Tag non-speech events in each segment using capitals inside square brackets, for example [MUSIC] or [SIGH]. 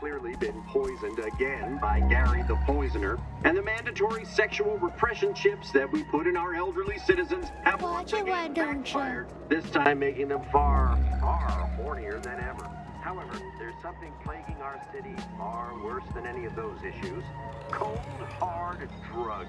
clearly been poisoned again by Gary the Poisoner, and the mandatory sexual repression chips that we put in our elderly citizens have once Watch why again backfired, this time making them far, far hornier than ever. However, there's something plaguing our city far worse than any of those issues. Cold, hard drugs.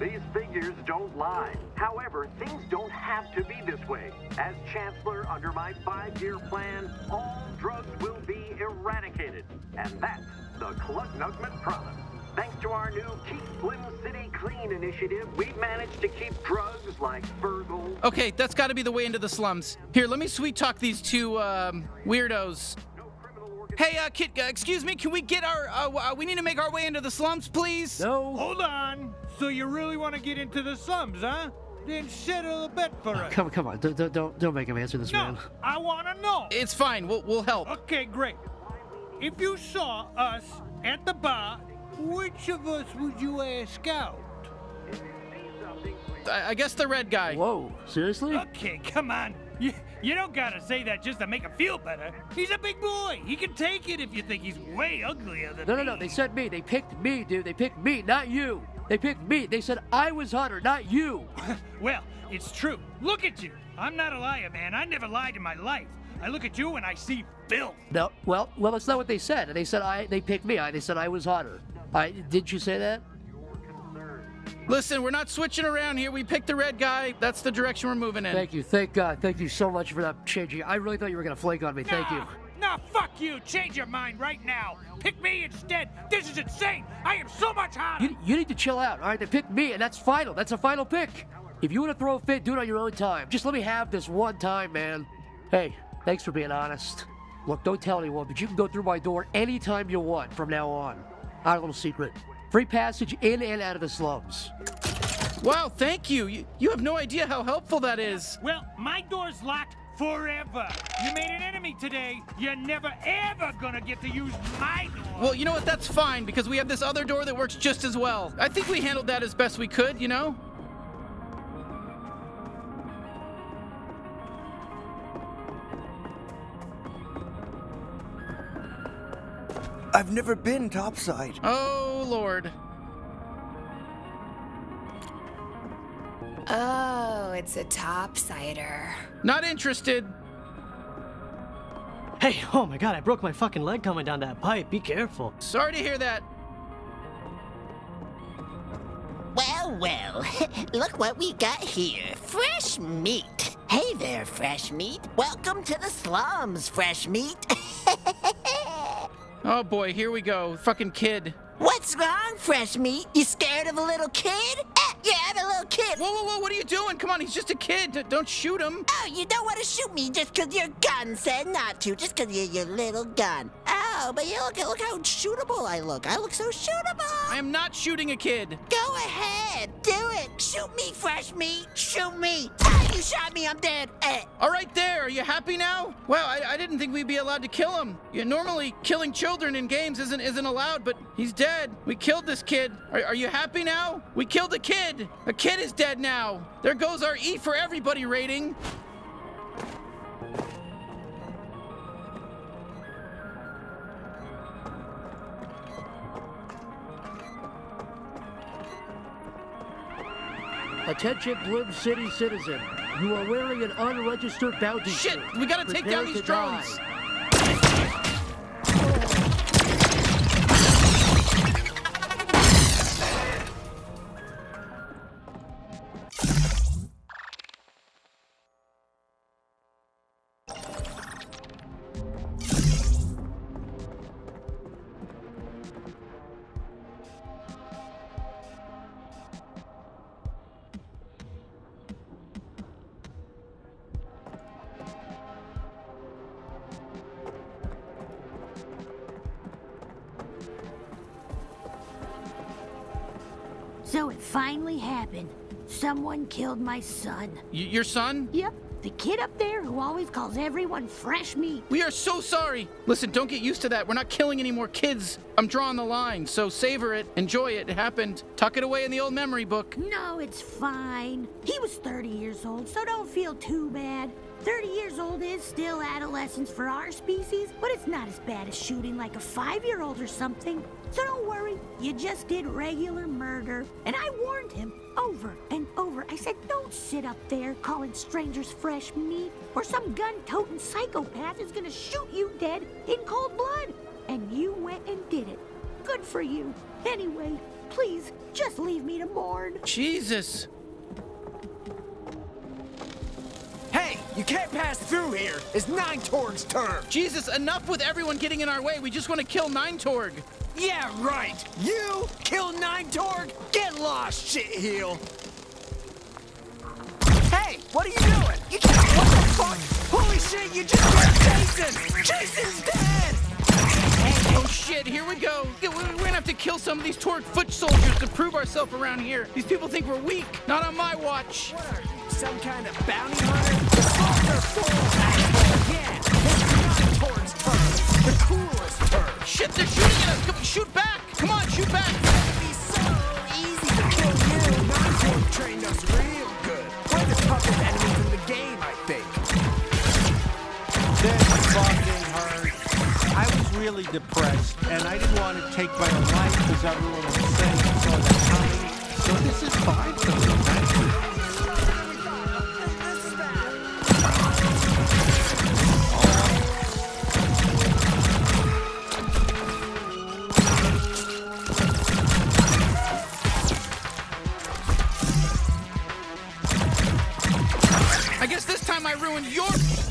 These figures don't lie. However, things don't have to be this way. As Chancellor, under my five-year plan, all drugs will be eradicated. And that's the Klugnugman promise. Thanks to our new Keep Blim City Clean initiative, we've managed to keep drugs like Fergal, Okay, that's got to be the way into the slums. Here, let me sweet talk these two um, weirdos. no criminal organ- Hey, uh, kid, uh, excuse me, can we get our, uh, uh, we need to make our way into the slums, please? No. Hold on. So you really want to get into the slums, huh? Then settle a bet for us. Come, come on. Don't, don't- don't, don't make him answer this, No, man. I want to know. It's fine, we'll, we'll help. Okay, great. If you saw us at the bar, which of us would you ask out? I, I guess the red guy. Whoa. Seriously? Okay, come on. You, you don't gotta say that just to make him feel better. He's a big boy. He can take it if you think he's way uglier than No, no, me. no. They said me. They picked me, dude. They picked me, not you. They picked me. They said I was hotter, not you. [LAUGHS] Well, it's true. Look at you. I'm not a liar, man. I never lied in my life. I look at you and I see filth. No. Well, well, that's not what they said. They said I. They picked me. I. They said I was hotter. I. Didn't you say that? Listen, we're not switching around here. We picked the red guy. That's the direction we're moving in. Thank you. Thank God. Thank you so much for that changing. I really thought you were gonna flake on me. Thank you. Nah, fuck you. Change your mind right now. Pick me instead. This is insane. I am so much hotter. You, you need to chill out, all right? They picked me, and that's final. That's a final pick. If you want to throw a fit, do it on your own time. Just let me have this one time, man. Hey, thanks for being honest. Look, don't tell anyone, but you can go through my door anytime you want from now on. Our little secret. Free passage in and out of the slums. Wow, thank you. you. You have no idea how helpful that is. Well, my door's locked forever. You made an enemy today. You're never ever gonna get to use my door. Well, you know what? That's fine because we have this other door that works just as well. I think we handled that as best we could, you know? I've never been topside. Oh, Lord. Oh, it's a topsider. Not interested. Hey, oh my god, I broke my fucking leg coming down that pipe. Be careful. Sorry to hear that. Well, well, [LAUGHS] look what we got here. Fresh meat. Hey there, fresh meat. Welcome to the slums, fresh meat. [LAUGHS] Oh boy, here we go. Fucking kid. What's wrong, fresh meat? You scared of a little kid? Eh, yeah, I'm a little kid. Whoa, whoa, whoa, what are you doing? Come on, he's just a kid. Don't shoot him. Oh, you don't want to shoot me just 'cause your gun said not to, just 'cause you're your little gun. Oh, but you look, look how shootable I look. I look so shootable. I am not shooting a kid. Go ahead, do it. Shoot me, fresh meat. Shoot me. Ah, you shot me, I'm dead. Eh. All right, there. Are you happy now? Wow, I, I didn't think we'd be allowed to kill him. Yeah, normally, killing children in games isn't isn't allowed, but he's dead. We killed this kid. Are, are you happy now? We killed a kid. A kid is dead now. There goes our E for everybody rating. Attention, Blim City citizen. You are wearing an unregistered bounty Shit, suit. we gotta take down these to die. Happened. Someone killed my son. Y- your son? Yep, the kid up there who always calls everyone fresh meat. We are so sorry. Listen, don't get used to that. We're not killing any more kids. I'm drawing the line, so savor it, enjoy it. It happened. Tuck it away in the old memory book. No, it's fine. He was 30 years old, so don't feel too bad. 30 years old is still adolescence for our species, but it's not as bad as shooting like a five-year-old or something. So don't worry, you just did regular murder. And I warned him over and over. I said, don't sit up there calling strangers fresh meat, or some gun-toting psychopath is gonna shoot you dead in cold blood. And you went and did it. Good for you. Anyway, please, just leave me to mourn. Jesus. Hey, you can't pass through here. It's Nine Torg's turn. Jesus, enough with everyone getting in our way. We just want to kill Nine Torg. Yeah, right. You kill Nine Torg? Get lost, shitheel. Hey, what are you doing? You can't. What the fuck? Holy shit! You just killed Jason. Jason's dead. Oh shit, here we go. We're gonna have to kill some of these Torg foot soldiers to prove ourselves around here. These people think we're weak. Not on my watch. What are you, some kind of bounty hunter? The slots are full, asshole. Yeah, it's Nine Torg's turn. The coolest turn. Shit, they're shooting at us. Come, shoot back. Come on, shoot back. It'd be so easy to kill you. Nine Torg trained us real good. We're the toughest enemies in the game, I think. This fucking hurt. I was really depressed, and I didn't want to take my own life because everyone was saying so the time. So this is fine for me.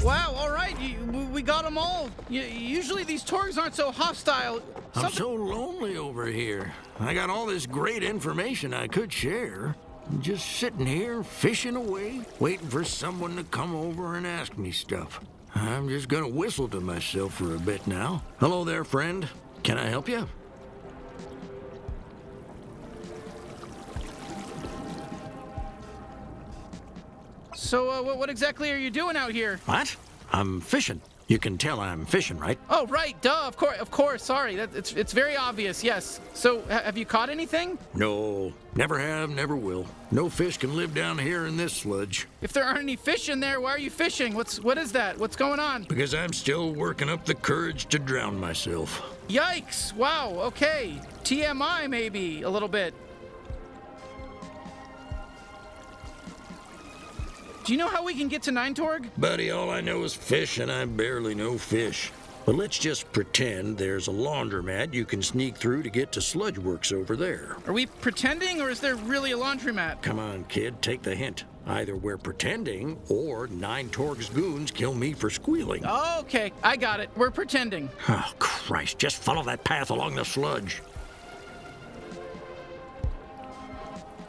Wow, all right. You, we- got them all. You, usually these Torgs aren't so hostile. I'm so lonely over here. I got all this great information I could share. I'm just sitting here, fishing away, waiting for someone to come over and ask me stuff. I'm just gonna whistle to myself for a bit now. Hello there, friend. Can I help you? So, uh, what, what exactly are you doing out here? What? I'm fishing. You can tell I'm fishing, right? Oh, right, duh. Of course, of course. Sorry, that, it's it's very obvious. Yes. So, ha- have you caught anything? No, never have, never will. No fish can live down here in this sludge. If there aren't any fish in there, why are you fishing? What's what is that? What's going on? Because I'm still working up the courage to drown myself. Yikes! Wow. Okay. TMI maybe a little bit. Do you know how we can get to Nine Torg? Buddy, all I know is fish, and I barely know fish. But let's just pretend there's a laundromat you can sneak through to get to Sludge Works over there. Are we pretending, or is there really a laundromat? Come on, kid, take the hint. Either we're pretending, or Nine Torg's goons kill me for squealing. Okay, I got it. We're pretending. Oh, Christ, just follow that path along the sludge.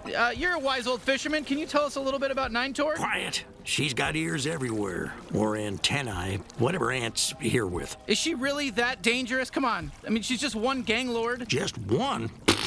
Uh, you're a wise old fisherman. Can you tell us a little bit about Nine Torg? Quiet. She's got ears everywhere, or antennae, whatever ants here with. Is she really that dangerous? Come on. I mean, she's just one gang lord. Just one? [LAUGHS]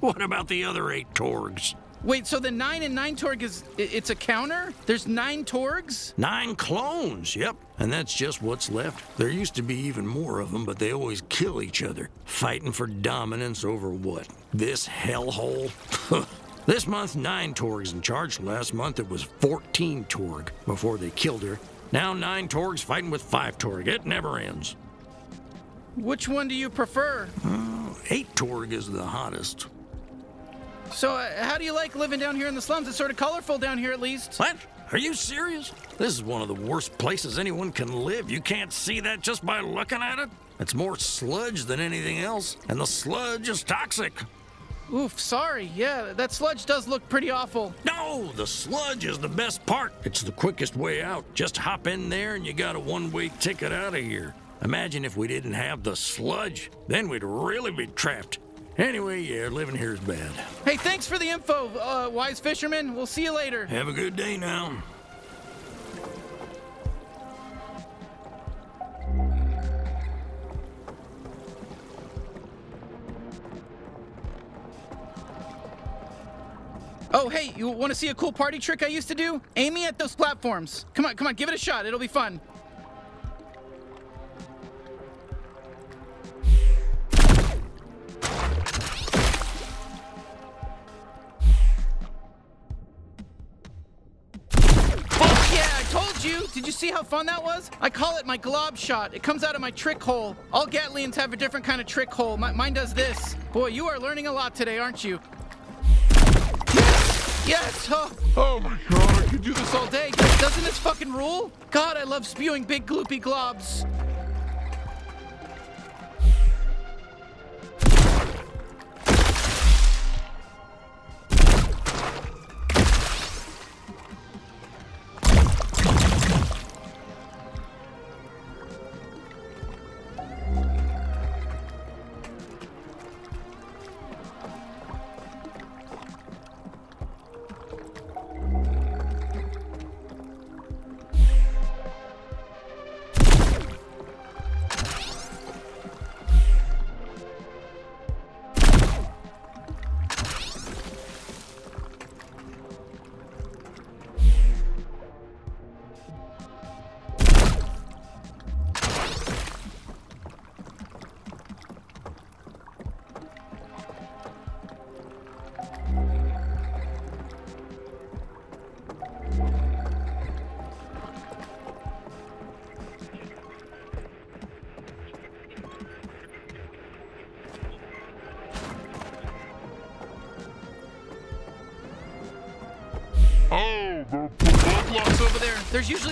What about the other eight Torgs? Wait, so the nine and nine Torg is it's a counter? There's nine Torgs? Nine clones, yep. And that's just what's left. There used to be even more of them, but they always kill each other, fighting for dominance over what? This hellhole? [LAUGHS] this month, nine Torgs in charge. Last month, it was 14 Torg before they killed her. Now, nine Torgs fighting with five Torg. It never ends. Which one do you prefer? Eight Torg is the hottest. So, uh, how do you like living down here in the slums? It's sort of colorful down here, at least. What? Are you serious? This is one of the worst places anyone can live. You can't see that just by looking at it. It's more sludge than anything else, and the sludge is toxic. Oof, sorry. Yeah, that sludge does look pretty awful. No, the sludge is the best part. It's the quickest way out. Just hop in there and you got a one way ticket out of here. Imagine if we didn't have the sludge. Then we'd really be trapped. Anyway, yeah, living here is bad. Hey, thanks for the info, uh, wise fisherman. We'll see you later. Have a good day now. Oh, hey, you want to see a cool party trick I used to do? Aim me at those platforms. Come on, come on, give it a shot. It'll be fun. Oh. Did you see how fun that was? I call it my glob shot. It comes out of my trick hole. All Gatlians have a different kind of trick hole. Mi- mine does this. Boy, you are learning a lot today, aren't you? Yes! Oh, oh my god, I could do this all day. Doesn't this fucking rule? God, I love spewing big gloopy globs.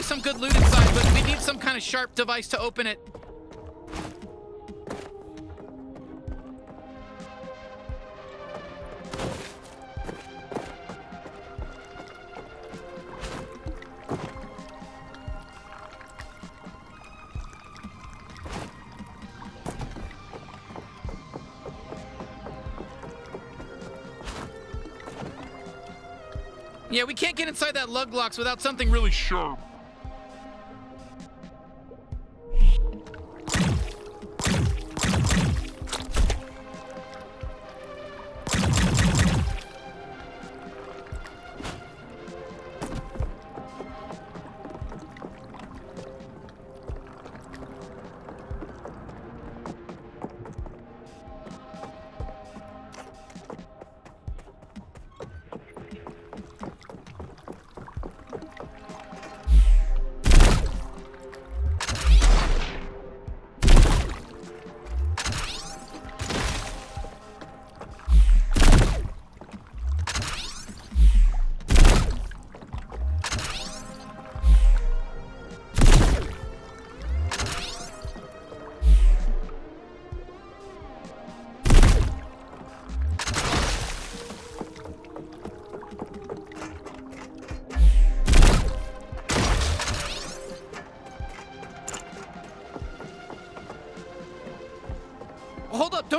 Some good loot inside, but we need some kind of sharp device to open it. Yeah, we can't get inside that Luglox without something really sharp.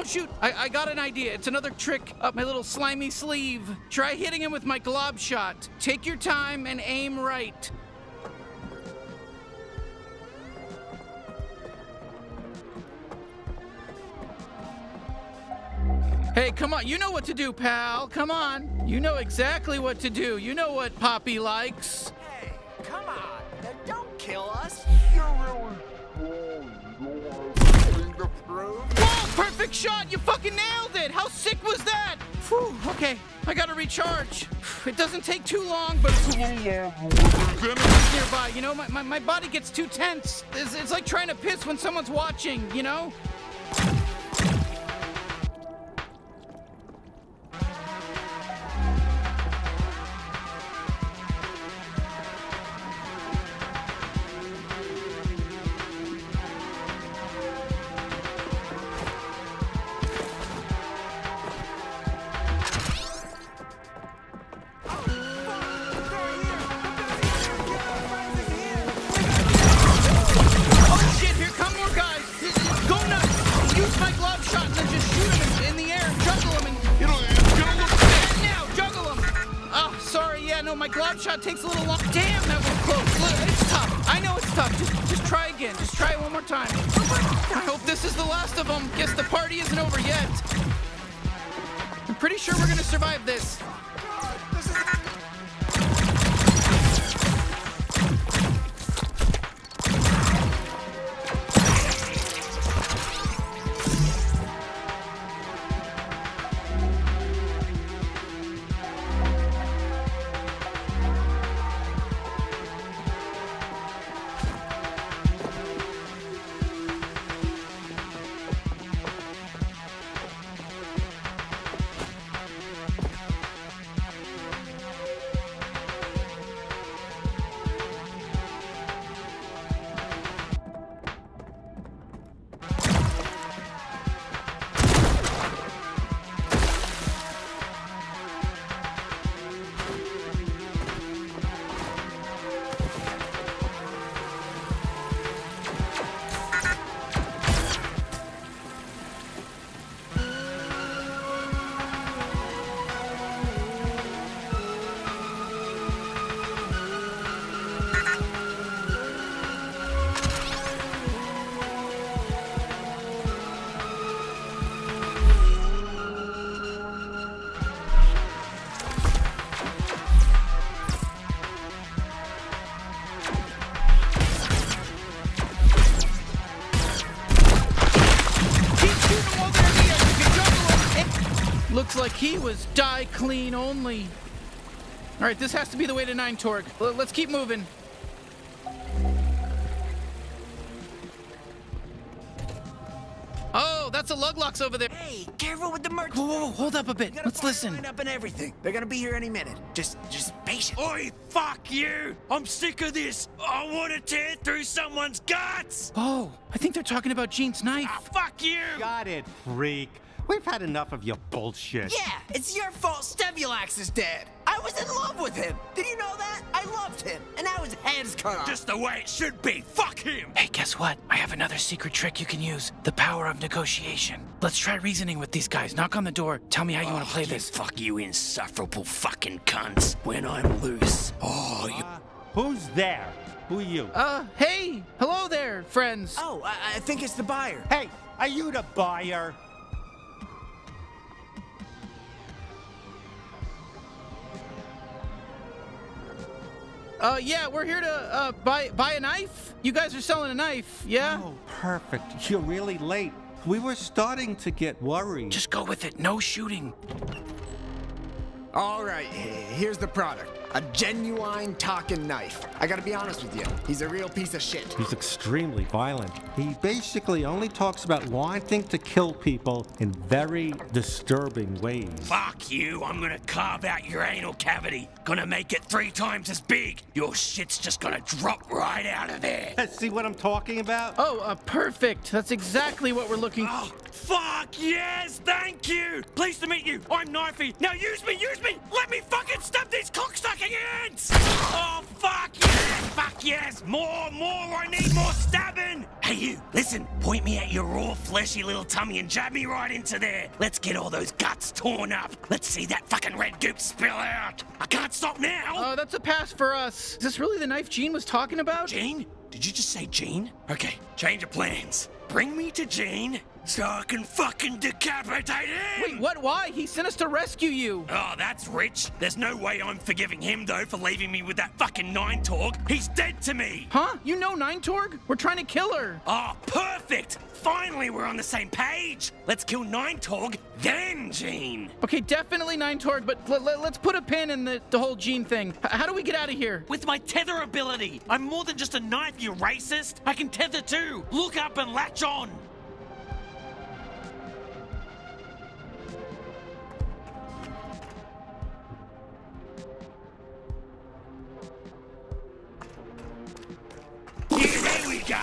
Shoot. I, I got an idea. It's another trick up my little slimy sleeve. Try hitting him with my glob shot. Take your time and aim right. Hey, come on. You know what to do, pal. Come on. You know exactly what to do. You know what Poppy likes. Perfect shot! You fucking nailed it! How sick was that? Whew, okay, I gotta recharge. It doesn't take too long, but it's a little nearby. You know, my, my, my body gets too tense. It's, it's like trying to piss when someone's watching, you know? Was clean only. All right, this has to be the way to Nine Torg. Let's keep moving. Oh, that's a Luglox over there. Hey, careful with the merch. Whoa, whoa, whoa, hold up a bit. Let's listen. Line up and everything. They're gonna be here any minute. Just, just patient. Oi, fuck you! I'm sick of this! I want to tear through someone's guts! Oh, I think they're talking about Gene's knife. Ah, fuck you! Got it, freak. We've had enough of your bullshit. Yeah, it's your fault Stemulax is dead. I was in love with him. Did you know that? I loved him, and now his head's cut off. Just the way it should be. Fuck him! Hey, guess what? I have another secret trick you can use. The power of negotiation. Let's try reasoning with these guys. Knock on the door. Tell me how you want to play you this. Fuck you, insufferable fucking cunts. When I'm loose. Oh, you. Uh, who's there? Who are you? Uh, hey! Hello there, friends. Oh, I, I think it's the buyer. Hey, are you the buyer? Uh, yeah, we're here to, uh, buy, buy a knife. You guys are selling a knife, yeah? Oh, perfect. You're really late. We were starting to get worried. Just go with it. No shooting. All right, here's the product. A genuine talking knife. I gotta be honest with you, he's a real piece of shit. He's extremely violent. He basically only talks about wanting to kill people in very disturbing ways. Fuck you, I'm gonna carve out your anal cavity. Gonna make it three times as big. Your shit's just gonna drop right out of there. [LAUGHS] See what I'm talking about? Oh, uh, perfect. That's exactly what we're looking for. Oh, fuck yes, thank you. Pleased to meet you. I'm Knifey. Now use me, use me. Let me fucking stab these ants. Oh, fuck yes, fuck yes. More, more. I need more stabbing. Hey, you, listen. Point me at your raw, fleshy little tummy and jab me right into there. Let's get all those guts torn up. Let's see that fucking red goop spill out. I can't stop now. Oh, that's a pass for us. Is this really the knife Gene was talking about? Jane? Did you just say Jane? Okay, change of plans. Bring me to Jane so I can fucking decapitate him! Wait, what? Why? He sent us to rescue you. Oh, that's rich. There's no way I'm forgiving him, though, for leaving me with that fucking Nine Torg. He's dead to me! Huh? You know Nine Torg? We're trying to kill her. Oh, perfect! Finally, we're on the same page! Let's kill Nine Torg, then Gene! Okay, definitely Nine Torg, but let's put a pin in the, the whole Gene thing. H- how do we get out of here? With my tether ability! I'm more than just a knife, you racist! I can tether too! Look up and latch on! There we go!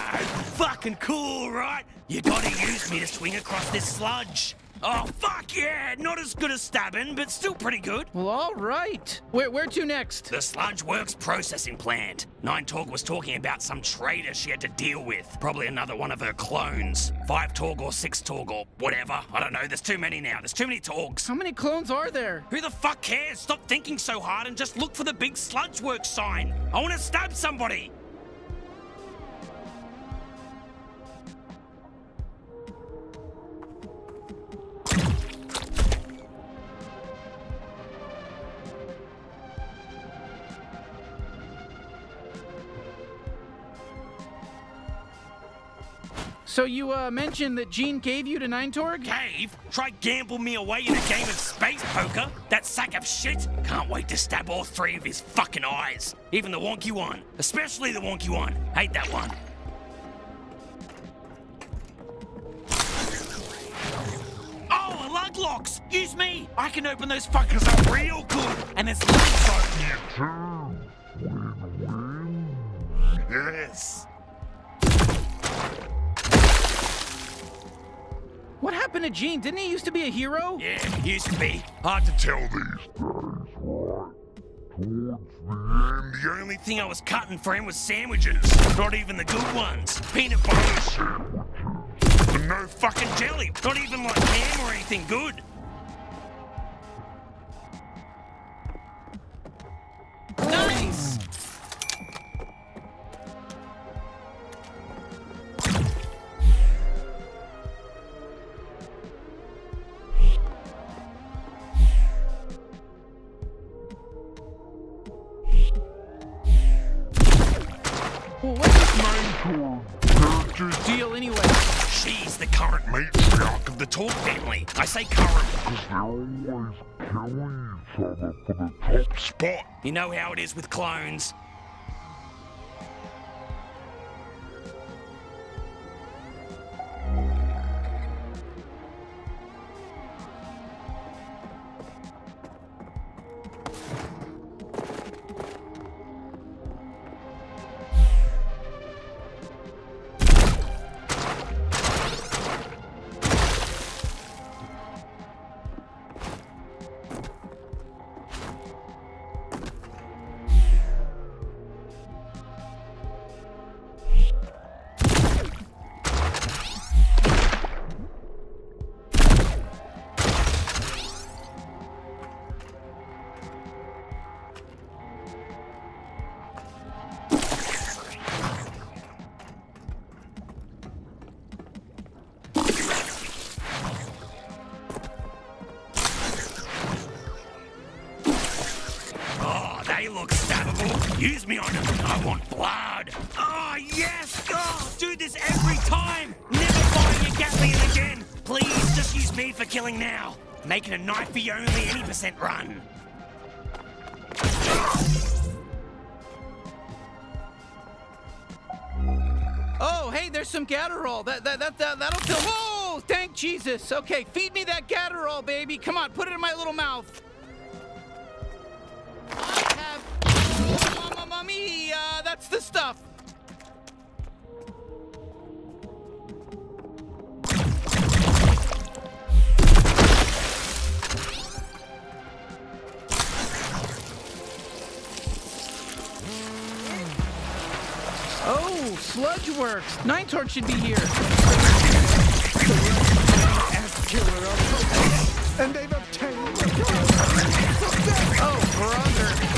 Fucking cool, right? You gotta use me to swing across this sludge. Oh, fuck yeah! Not as good as stabbing, but still pretty good. Well, all right. Where, where to next? The Sludge Works processing plant. Nine Torg was talking about some traitor she had to deal with. Probably another one of her clones. Five Torg or six Torg or whatever. I don't know. There's too many now. There's too many Torgs. How many clones are there? Who the fuck cares? Stop thinking so hard and just look for the big Sludge Works sign. I want to stab somebody. So you uh, mentioned that Gene gave you to Nine Torg? Cave? Try gamble me away in a game of space poker? That sack of shit? Can't wait to stab all three of his fucking eyes. Even the wonky one. Especially the wonky one. Hate that one. Oh, a Luglox! Use me! I can open those fuckers up real good! And there's lights on Yes! What happened to Gene? Didn't he used to be a hero? Yeah, used to be. Hard to tell these days, right? The only thing I was cutting for him was sandwiches. Not even the good ones. Peanut butter sandwiches. And no fucking jelly. Not even like ham or anything good. Nice! I say current. They're always killing each other for the top Spot. You know how it is with clones. Jesus. Okay, feed me that Gatterall, baby. Come on, put it in my little mouth. I have. Mamma that's the stuff. Oh, Sludge Works. Nine Torg should be here. And they've obtained Oh, brother.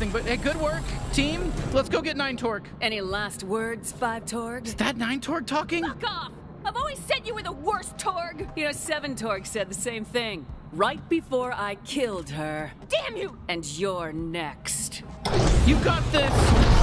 Something, but hey, good work, team. Let's go get Nine Torg. Any last words, Five Torg? Is that Nine Torg talking? Fuck off! I've always said you were the worst Torg! You know, Seven Torg said the same thing. Right before I killed her. Damn you! And you're next. You got this.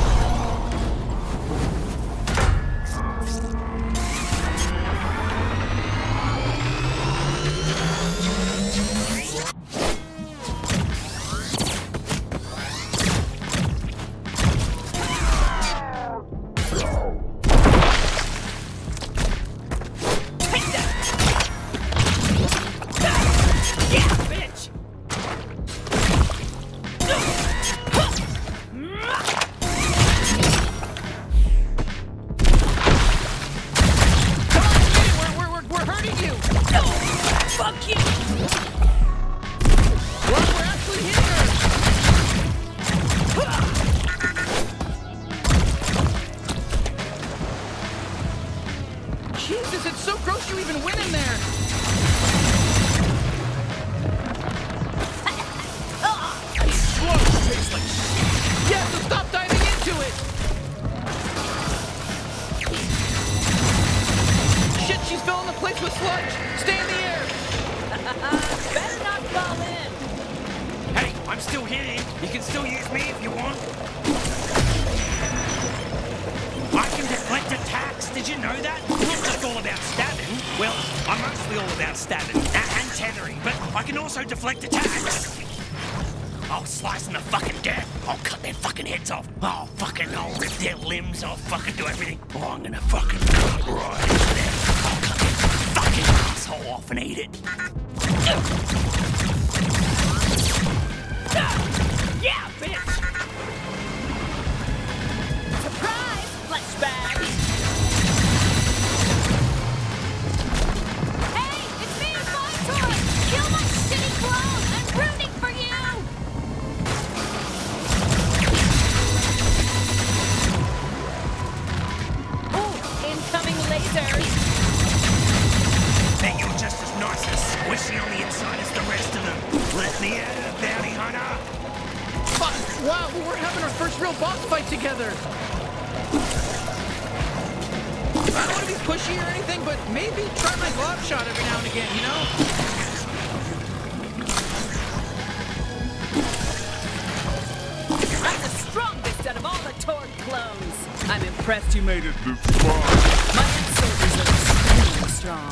Shit, she's filling the place with sludge! Stay in the air! [LAUGHS] Better not fall in! Hey, I'm still hitting. You can still use me if you want. I can deflect attacks, did you know that? I'm not just all about stabbing. Well, I'm mostly all about stabbing and tethering, but I can also deflect attacks. I'll slice them to fucking death. I'll cut their fucking heads off. I'll fucking, I'll rip their limbs. I'll fucking do everything. Oh, I'm gonna fucking cut right into them. I'll cut their fucking asshole off and eat it. Real boss fight together. I don't want to be pushy or anything, but maybe try my glob shot every now and again, you know? I'm the strongest out of all the Torg clones. I'm impressed you made it this far. My soldiers are extremely strong.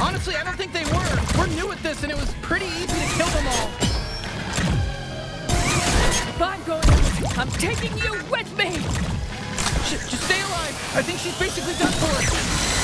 Honestly, I don't think they were. We're new at this, and it was pretty easy to kill them all. I'm going I'm taking you with me. Sh- just stay alive. I think she's basically done for us.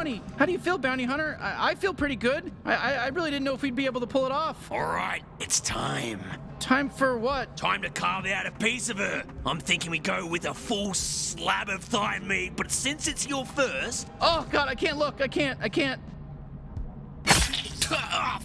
Bounty. How do you feel, bounty hunter? I, I feel pretty good. I, I, I really didn't know if we'd be able to pull it off. All right, it's time. Time for what? Time to carve out a piece of her. I'm thinking we go with a full slab of thigh meat, but since it's your first. Oh God, I can't look. I can't. I can't. [LAUGHS] Ah,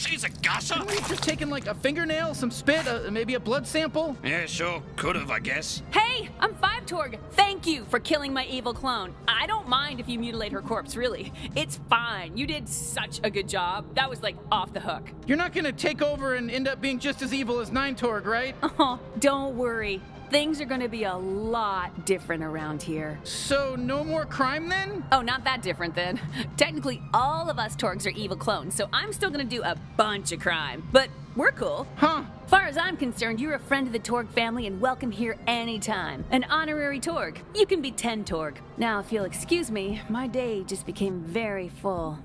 fuck hell, she's a gusher. Couldn't we have just taken like a fingernail, some spit, uh, maybe a blood sample? Yeah, sure, could have, I guess. Hey, I'm Five Torg. Thank you for killing my evil clone. I don't mind if you mutilate her corpse, really. It's fine. You did such a good job. That was like off the hook. You're not gonna take over and end up being just as evil as Nine Torg, right? [LAUGHS] Oh, don't worry. Things are gonna be a lot different around here. So no more crime then? Oh, not that different then. [LAUGHS] Technically, all of us Torgs are evil clones, so I'm still gonna do a bunch of crime. But we're cool. Huh? Far as I'm concerned, you're a friend of the Torg family and welcome here anytime. An honorary Torg. You can be 10 Torg. Now, if you'll excuse me, my day just became very full.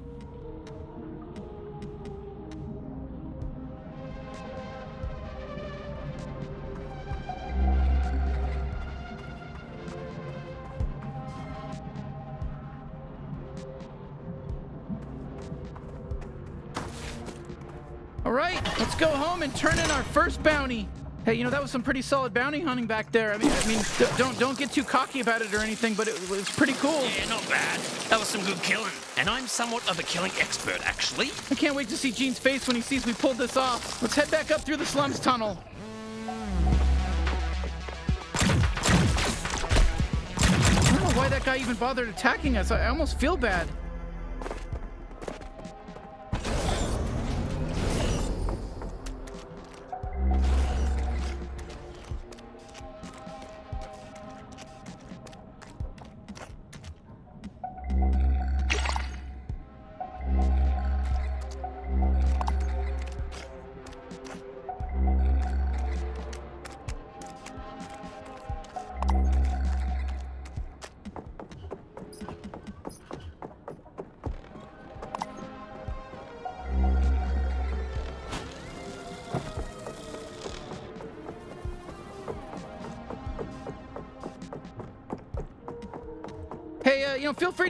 Let's go home and turn in our first bounty. Hey, you know that was some pretty solid bounty hunting back there. I mean, I mean, don't don't get too cocky about it or anything, but it was pretty cool. Yeah, not bad. That was some good killing. And I'm somewhat of a killing expert, actually. I can't wait to see Gene's face when he sees we pulled this off. Let's head back up through the slums tunnel. I don't know why that guy even bothered attacking us. I I almost feel bad.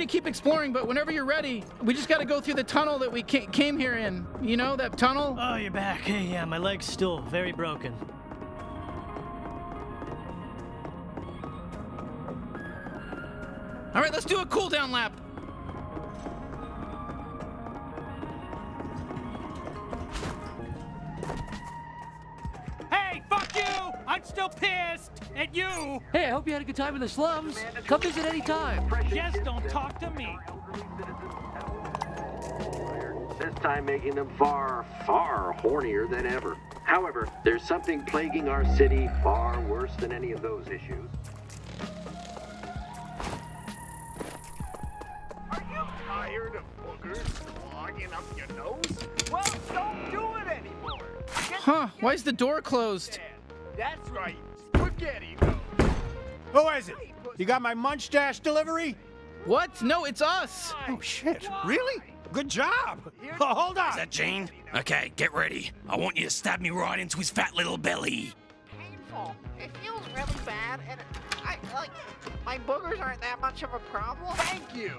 Know, feel free to keep exploring, but whenever you're ready, we just got to go through the tunnel that we ca- came here in. You know, that tunnel? Oh, you're back. Hey, yeah, my leg's still very broken. All right, let's do a cool down lap. Time in the slums. Come visit any time. Just don't talk to me. This time making them far, far hornier than ever. However, there's something plaguing our city far worse than any of those issues. Tired of boogers clogging up your nose? Well, don't do it anymore. Get Huh, why is the door closed? That's right. Spaghetti nose. Who is it? You got my munch dash delivery? What? No, it's us. Oh, shit. Really? Good job. Oh, hold on. Is that Gene? Okay, get ready. I want you to stab me right into his fat little belly. painful. It feels really bad, and I like my boogers aren't that much of a problem. Thank you.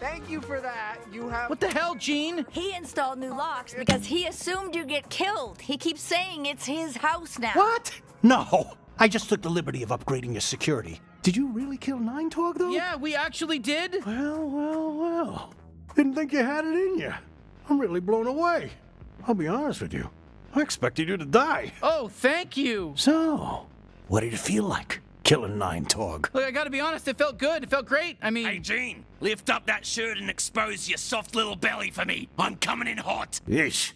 Thank you for that. You have. What the hell, Gene? He installed new locks because he assumed you'd get killed. He keeps saying it's his house now. What? No. I just took the liberty of upgrading your security. Did you really kill Nine Torg, though? Yeah, we actually did. Well, well, well. Didn't think you had it in you. I'm really blown away. I'll be honest with you. I expected you to die. Oh, thank you. So, what did it feel like, killing Nine Torg? Look, I gotta be honest, it felt good. It felt great. I mean, Hey, Gene, lift up that shirt and expose your soft little belly for me. I'm coming in hot. Yeesh.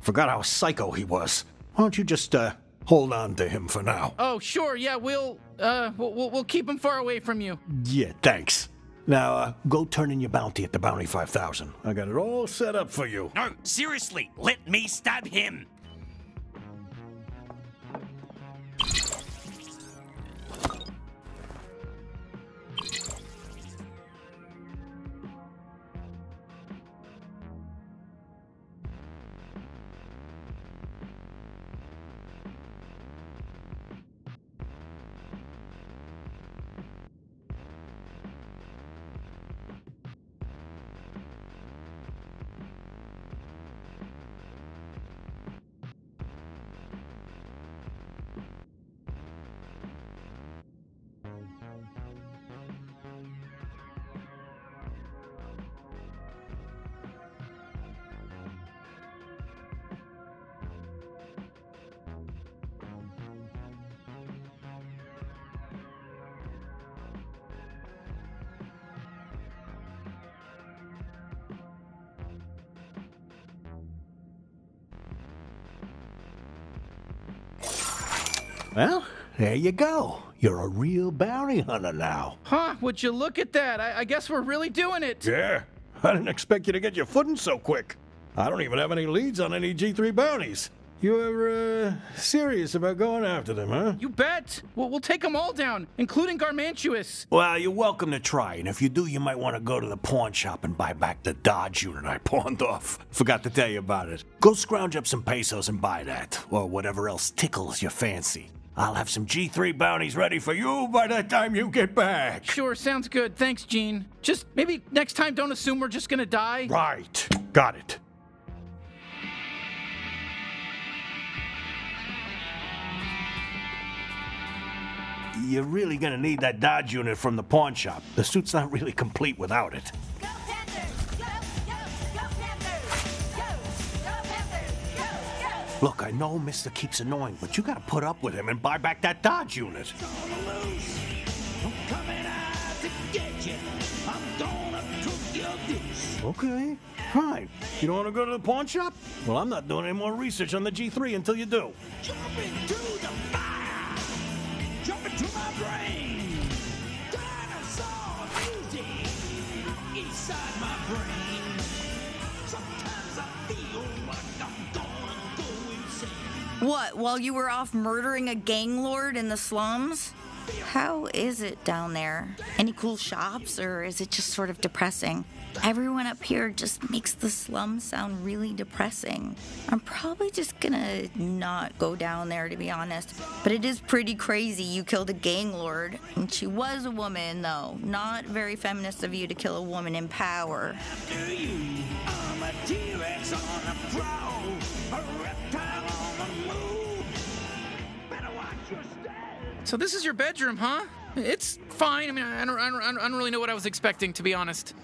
Forgot how psycho he was. Why don't you just, uh, hold on to him for now? oh, sure, yeah, we'll, uh, we'll, we'll, we'll keep him far away from you. Yeah, thanks. Now, uh, go turn in your bounty at the Bounty 5000. I got it all set up for you. No, seriously, let me stab him. There you go. You're a real bounty hunter now. Huh, would you look at that? I, I guess we're really doing it. Yeah. I didn't expect you to get your footing so quick. I don't even have any leads on any G3 bounties. You're, uh, serious about going after them, huh? You bet. We'll, we'll take them all down, including Garmantuous. Well, you're welcome to try, and if you do, you might want to go to the pawn shop and buy back the Dodge unit I [LAUGHS] pawned off. Forgot to tell you about it. Go scrounge up some pesos and buy that, or whatever else tickles your fancy. I'll have some G3 bounties ready for you by the time you get back. Sure, sounds good. Thanks, Gene. Just maybe next time don't assume we're just gonna die. Right. Got it. You're really gonna need that Dodge unit from the pawn shop. The suit's not really complete without it. Look, I know Mister keeps annoying, but you gotta put up with him and buy back that Dodge unit. Okay, fine. You don't want to go to the pawn shop? Well, I'm not doing any more research on the G3 until you do. Jump into the fire. Jump into my brain. Dinosaur music inside my brain. What, while you were off murdering a gang lord in the slums? How is it down there? Any cool shops, or is it just sort of depressing? Everyone up here just makes the slums sound really depressing. I'm probably just gonna not go down there to be honest. But it is pretty crazy you killed a gang lord. And she was a woman, though. Not very feminist of you to kill a woman in power. So this is your bedroom, huh? It's fine. I mean, I don't, I don't, I don't- really know what I was expecting, to be honest.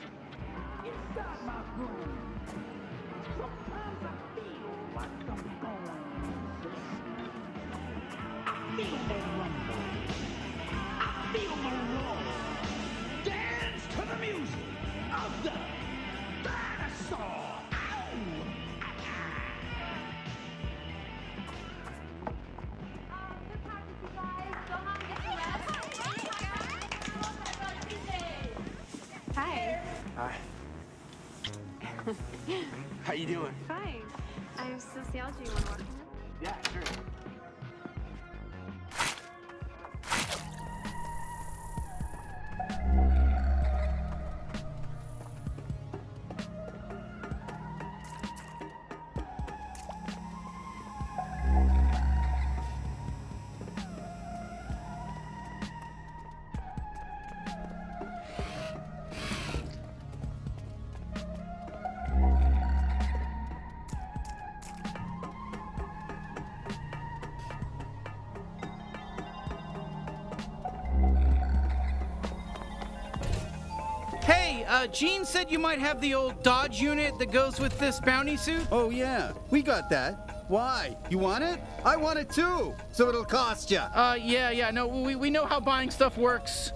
You doing? Fine. I have sociology. You want to walk in? Yeah, sure. Gene said you might have the old Dodge unit that goes with this bounty suit. Oh, yeah. We got that. Why? You want it? I want it too. So it'll cost you. Uh, yeah, yeah, no, we, we know how buying stuff works.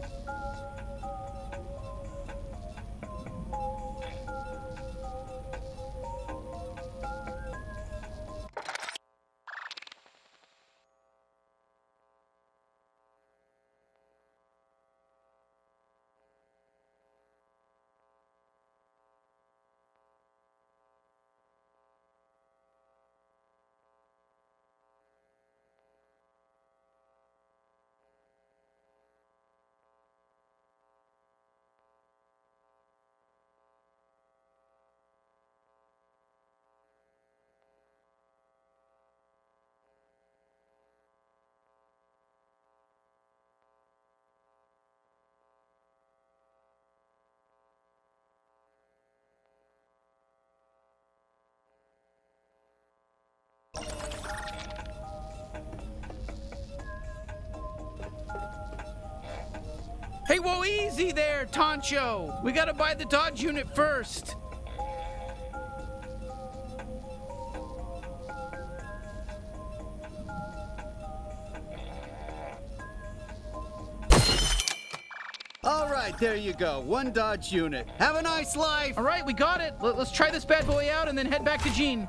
Hey, whoa, easy there, Toncho. We gotta buy the Dodge unit first. All right, there you go. One Dodge unit. Have a nice life. All right, we got it. Let, us try this bad boy out and then head back to Gene.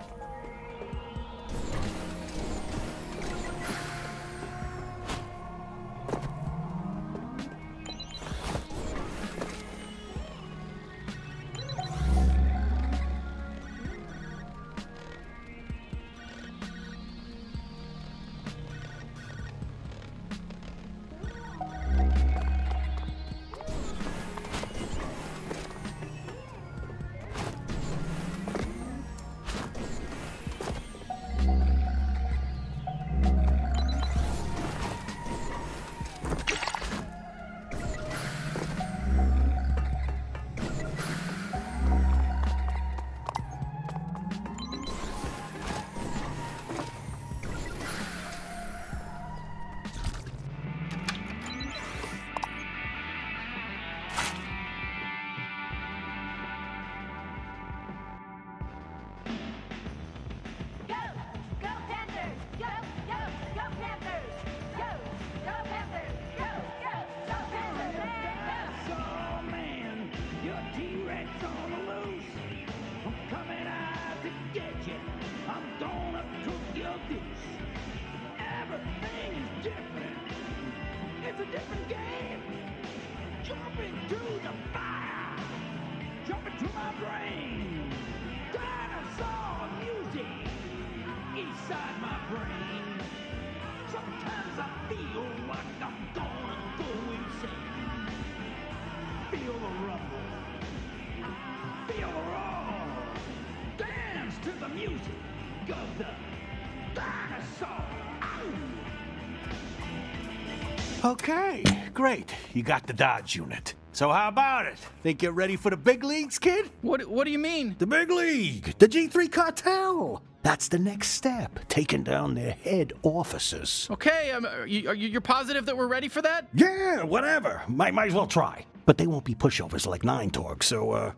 Okay, great. You got the Dodge unit. So how about it? Think you're ready for the big leagues, kid? What What do you mean? The big league, the G3 cartel. That's the next step, taking down their head officers. Okay, um, are you, are you you're positive that we're ready for that? Yeah, whatever. Might might as well try. But they won't be pushovers like Nine Torg, so uh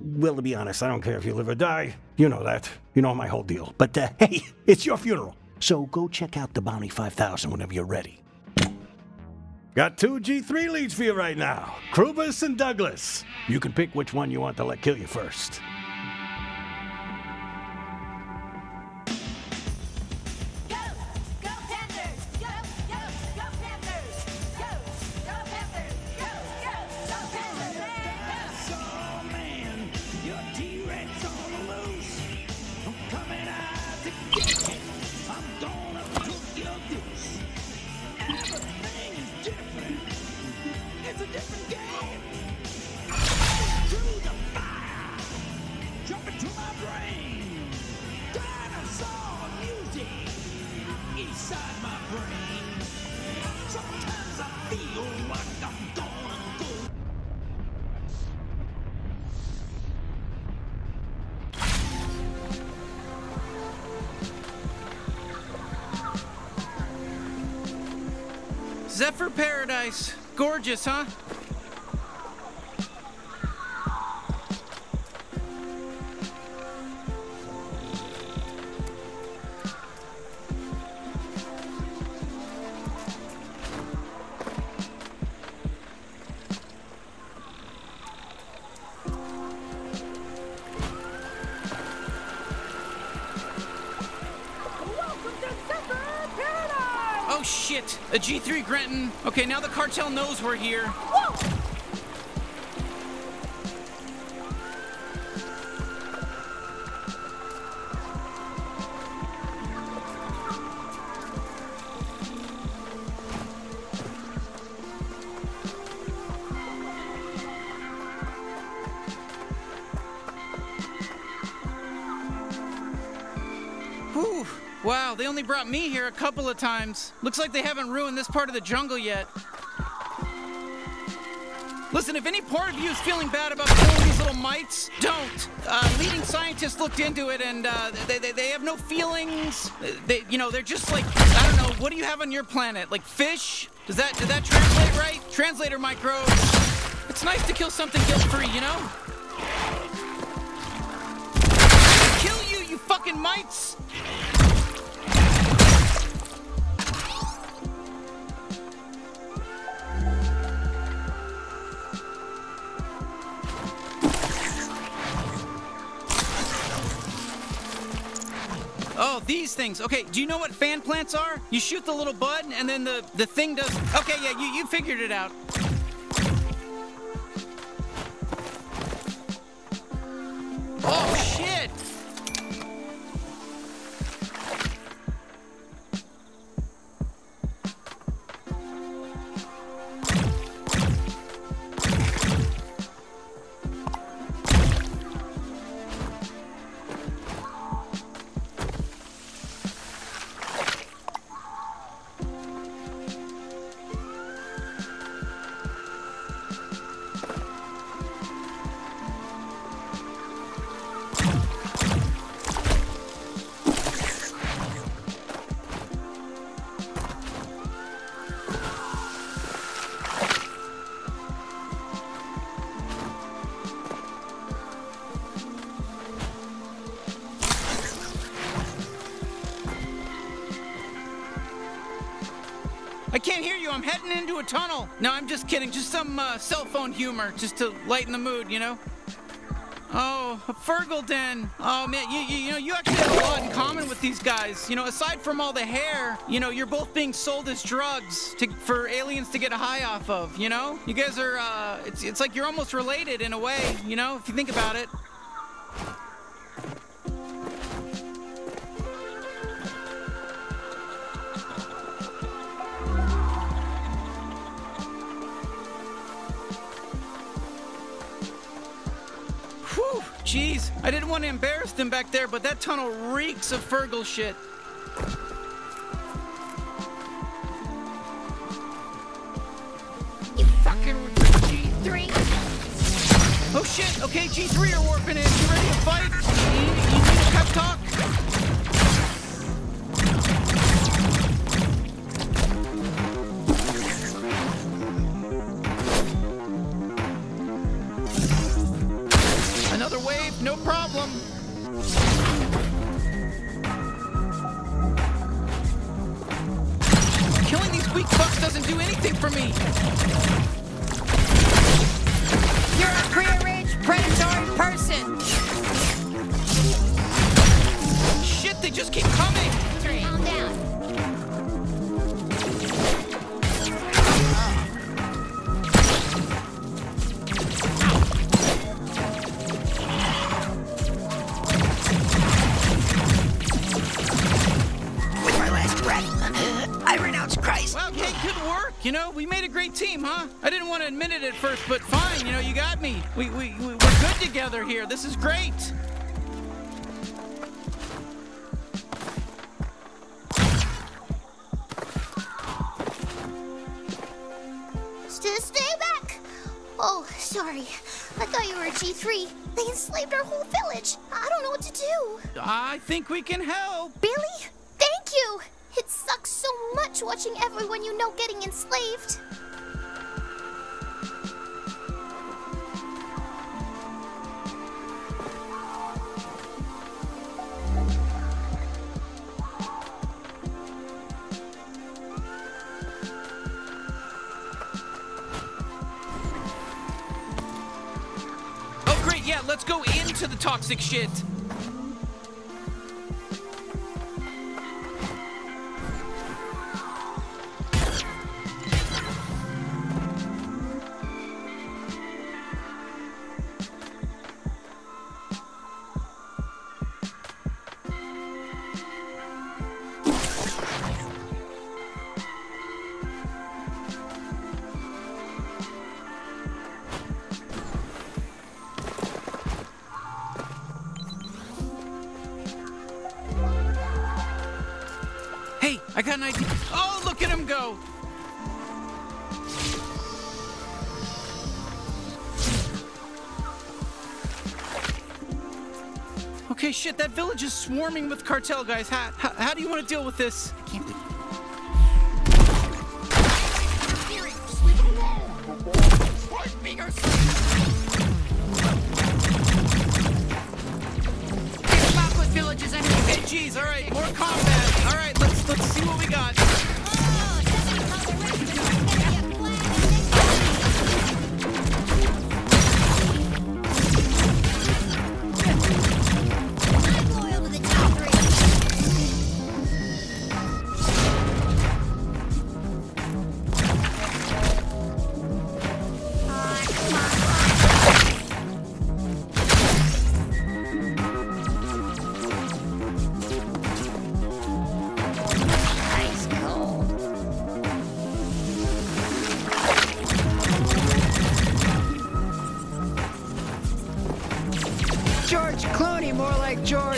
well to be honest, I don't care if you live or die. You know that. You know my whole deal. But uh, [LAUGHS] hey, it's your funeral. So go check out the Bounty 5000 whenever you're ready. Got two G3 leads for you right now Krubis and Douglas. You can pick which one you want to let kill you first. Gorgeous, huh? Shit! A G3 Grenton. Okay, now the cartel knows we're here. Whew. Brought me here a couple of times. Looks like they haven't ruined this part of the jungle yet. Listen, if any part of you is feeling bad about killing these little mites, don't. Uh, leading scientists looked into it, and uh, they, they, they have no feelings. They, you know, they're just like I don't know. What do you have on your planet? Like fish? Does that did that translate right? Translator microbes. It's nice to kill something guilt-free, you know. Kill you, you fucking mites! These things. Okay, do you know what fan plants are? You shoot the little bud, and then the, the thing does... Okay, yeah, you, you figured it out. Just kidding. Just some uh, cell phone humor, just to lighten the mood, you know. Oh, a Fergal den. Oh man, you, you you know you actually have a lot in common with these guys. You know, aside from all the hair, you know, you're both being sold as drugs to, for aliens to get a high off of. You know, you guys are. Uh, it's it's like you're almost related in a way. You know, if you think about it. Want to embarrass them back there, but that tunnel reeks of Fergal shit. You fucking G3. Oh shit, okay, G3 are warping in. You ready to fight? This is great. village is swarming with cartel guys. How, how, how do you want to deal with this? like George.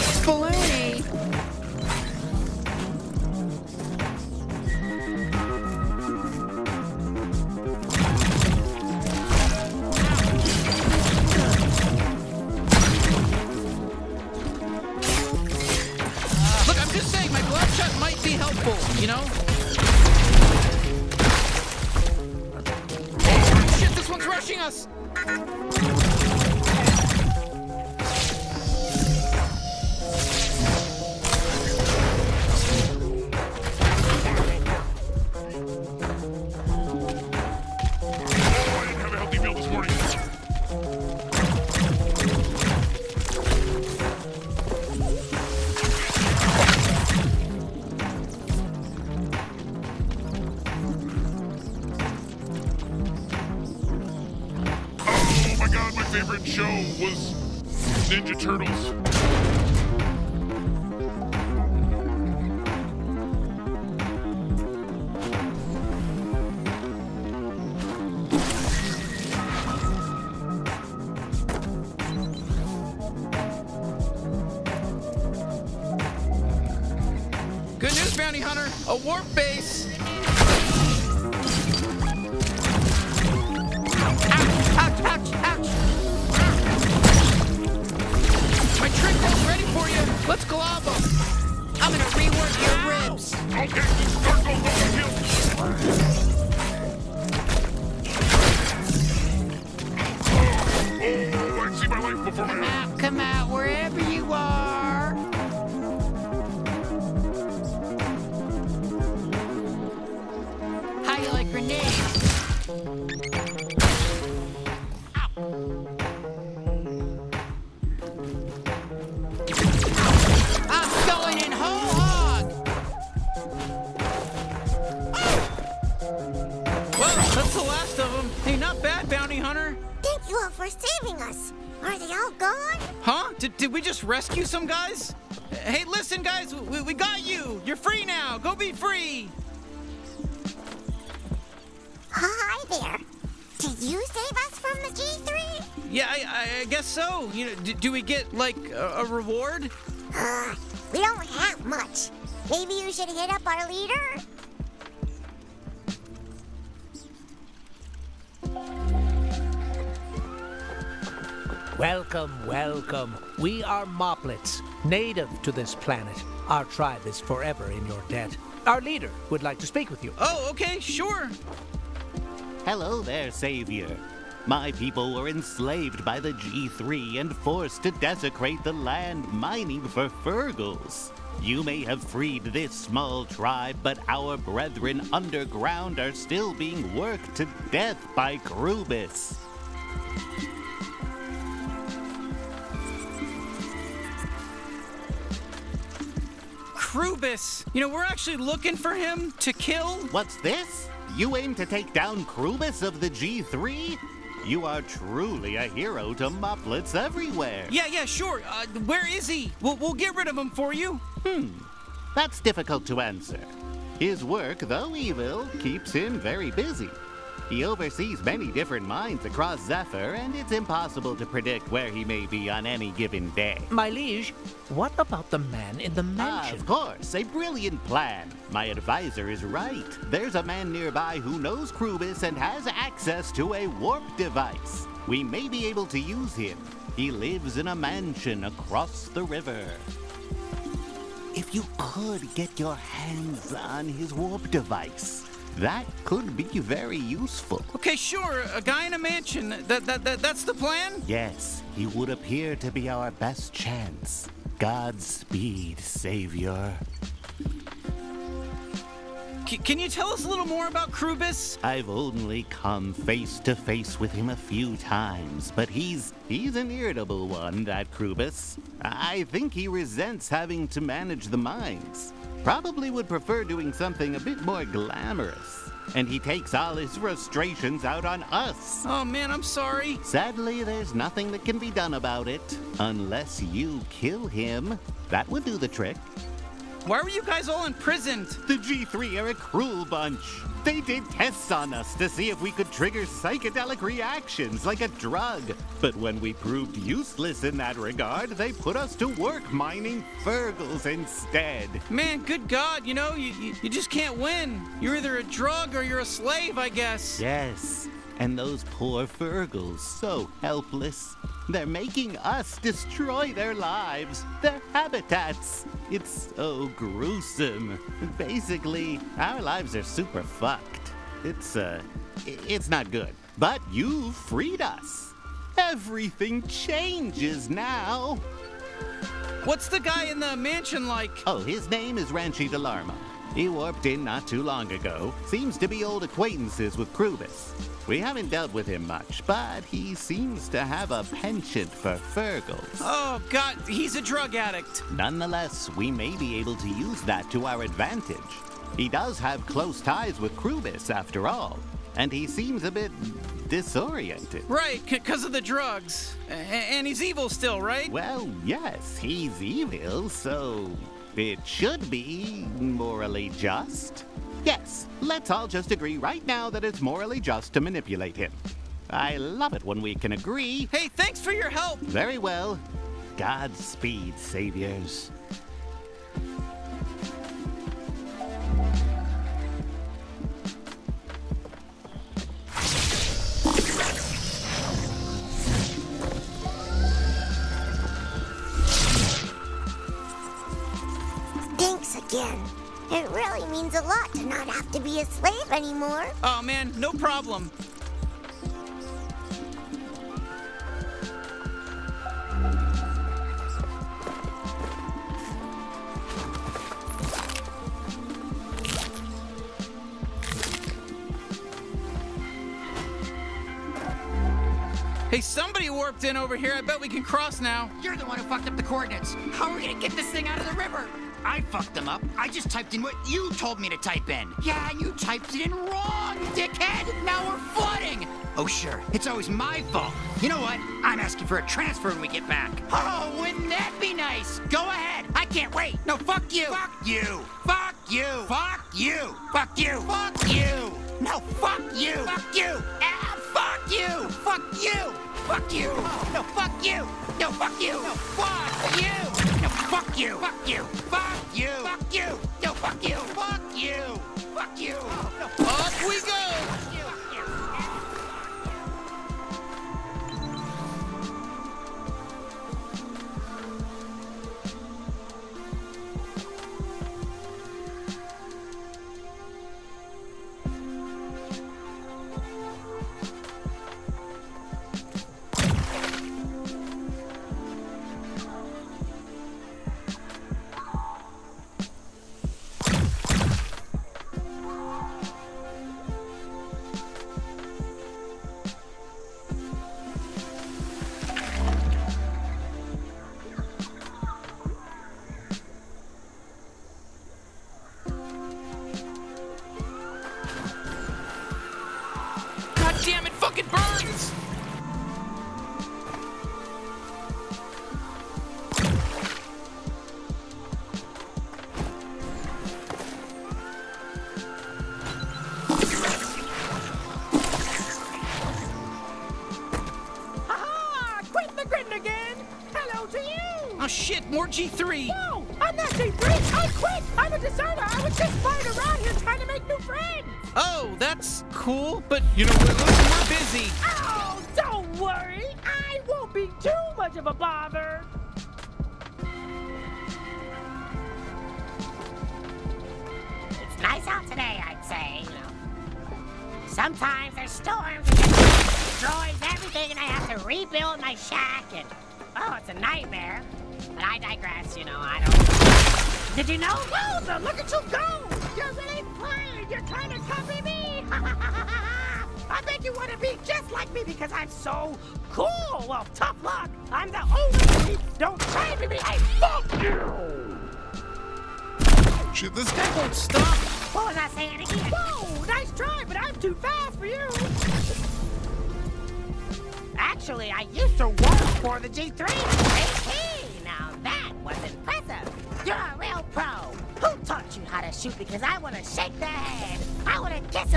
rescue some guys? We are Muplets, native to this planet. Our tribe is forever in your debt. Our leader would like to speak with you. Oh, okay, sure. Hello there, Savior. My people were enslaved by the G3 and forced to desecrate the land mining for Fergals. You may have freed this small tribe, but our brethren underground are still being worked to death by Krubis. Krubis. You know, we're actually looking for him to kill. What's this? You aim to take down Krubis of the G3? You are truly a hero to Muplets everywhere. Yeah, yeah, sure. Uh, where is he? We'll, we'll get rid of him for you. Hmm. That's difficult to answer. His work, though evil, keeps him very busy. He oversees many different mines across Zephyr, and it's impossible to predict where he may be on any given day. My liege, what about the man in the Ah, mansion? of course, a brilliant plan. My advisor is right. There's a man nearby who knows Krubis and has access to a warp device. We may be able to use him. He lives in a mansion across the river. If you could get your hands on his warp device, that could be very useful. Okay, sure. A guy in a mansion. That, that, that that's the plan? Yes, he would appear to be our best chance. Godspeed, Savior. C- can you tell us a little more about Krubis? I've only come face to face with him a few times, but he's he's an irritable one, that Krubis. I think he resents having to manage the mines. Probably would prefer doing something a bit more glamorous. And he takes all his frustrations out on us. Oh man, I'm sorry. Sadly, there's nothing that can be done about it. Unless you kill him. That would do the trick. Why were you guys all imprisoned? The G3 are a cruel bunch. They did tests on us to see if we could trigger psychedelic reactions like a drug. But when we proved useless in that regard, they put us to work mining Fergals instead. Man, good God, you know, you, you, you just can't win. You're either a drug or you're a slave, I guess. Yes, and those poor Fergals, so helpless. They're making us destroy their lives, their habitats. It's so gruesome. Basically, our lives are super fucked. It's, uh, it's not good. But you freed us. Everything changes now. What's the guy in the mansion like? Oh, his name is Ranchi Delarma. He warped in not too long ago. Seems to be old acquaintances with Krubis. We haven't dealt with him much, but he seems to have a penchant for Fergals. Oh, God, he's a drug addict. Nonetheless, we may be able to use that to our advantage. He does have close ties with Krubis, after all, and he seems a bit disoriented. Right, because of the drugs. A- and he's evil still, right? Well, yes, he's evil, so it should be morally just. Yes, let's all just agree right now that it's morally just to manipulate him. I love it when we can agree. Hey, thanks for your help. Very well. Godspeed, saviors. Thanks again. It really means a lot to not have to be a slave anymore. Oh, man, no problem. Hey, somebody warped in over here. I bet we can cross now. You're the one who fucked up the coordinates. How are we gonna get this thing out of the river? I fucked them up. I just typed in what you told me to type in. Yeah, and you typed it in wrong, dickhead. Now we're flooding. Oh, sure. It's always my fault. You know what? I'm asking for a transfer when we get back. Oh, wouldn't that be nice? Go ahead. I can't wait. No, fuck you. Fuck you. Fuck you. Fuck you. Fuck you. Fuck you. No, fuck you. Fuck you. Ah, fuck you. Fuck you. Fuck you. No, fuck you. No, fuck you. No, fuck you. Fuck you. Fuck you. Fuck you. Fuck you. No, fuck you. Fuck you. Fuck you. Off we go. Shoot? Because I want to shake their head. I want to kiss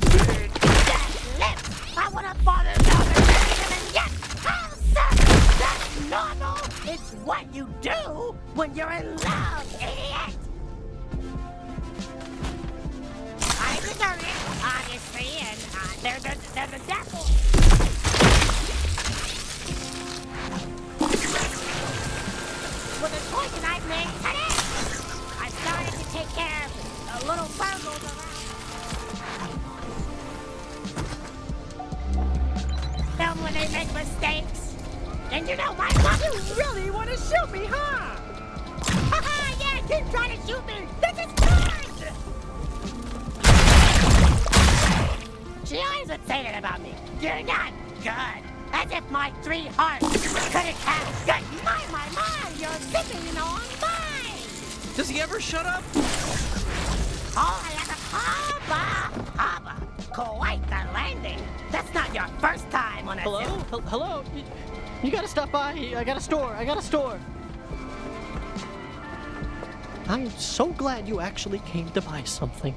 big fat lips. I want to in love and yes, how that's normal. It's what you do when you're in love, idiot. I deserve it, obviously, and uh, they're the, they're the devil. With the choices I've made take care of the little burgles around. Them when they make mistakes. And you know my mom. You really want to shoot me, huh? Haha, yeah, keep trying to shoot me. This is fun. She always would say that about me. You're not good. As if my three hearts couldn't have good. My, my, my, you're on mine. Does he ever shut up? Oh, I have a harbor. Harbor. Quite the landing. That's not your first time on a Hello? Hel- Hello? You, you gotta stop by. I got a store. I got a store. I am so glad you actually came to buy something.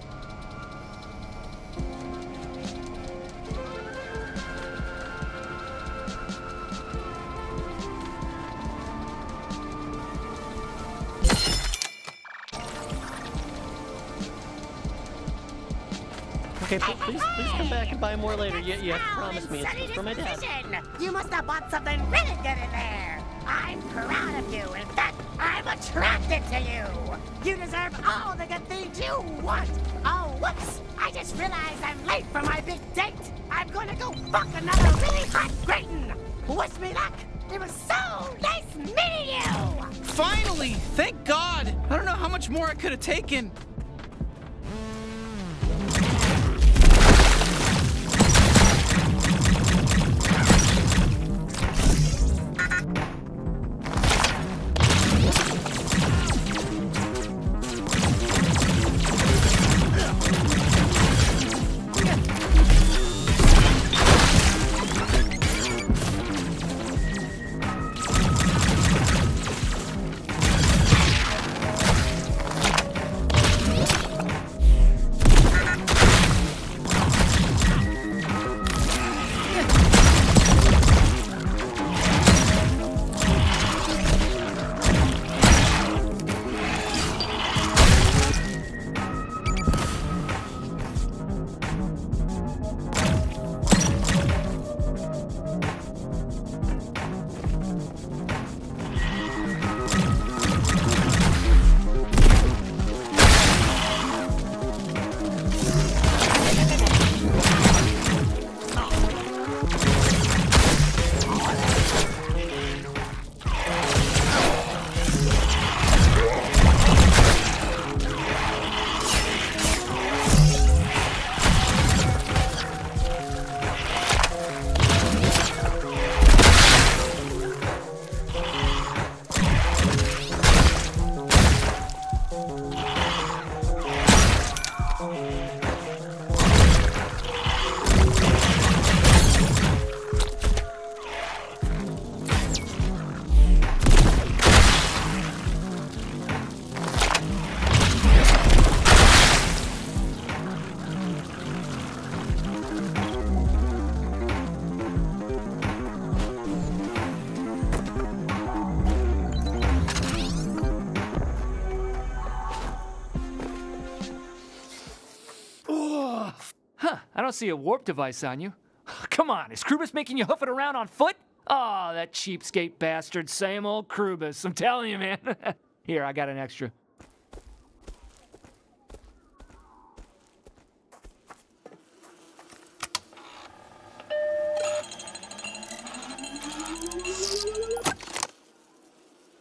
Buy more later. You, you have to promise me. It's, it's for my dad. You must have bought something really good in there. I'm proud of you. In fact, I'm attracted to you. You deserve all the good things you want. Oh, whoops. I just realized I'm late for my big date. I'm gonna go fuck another really hot Grayton. Wish me luck. It was so nice meeting you. Finally! Thank God! I don't know how much more I could have taken. See a warp device on you. [SIGHS] Come on, is Krubis making you hoof it around on foot? Oh, that cheapskate bastard. Same old Krubis. I'm telling you, man. [LAUGHS] Here, I got an extra.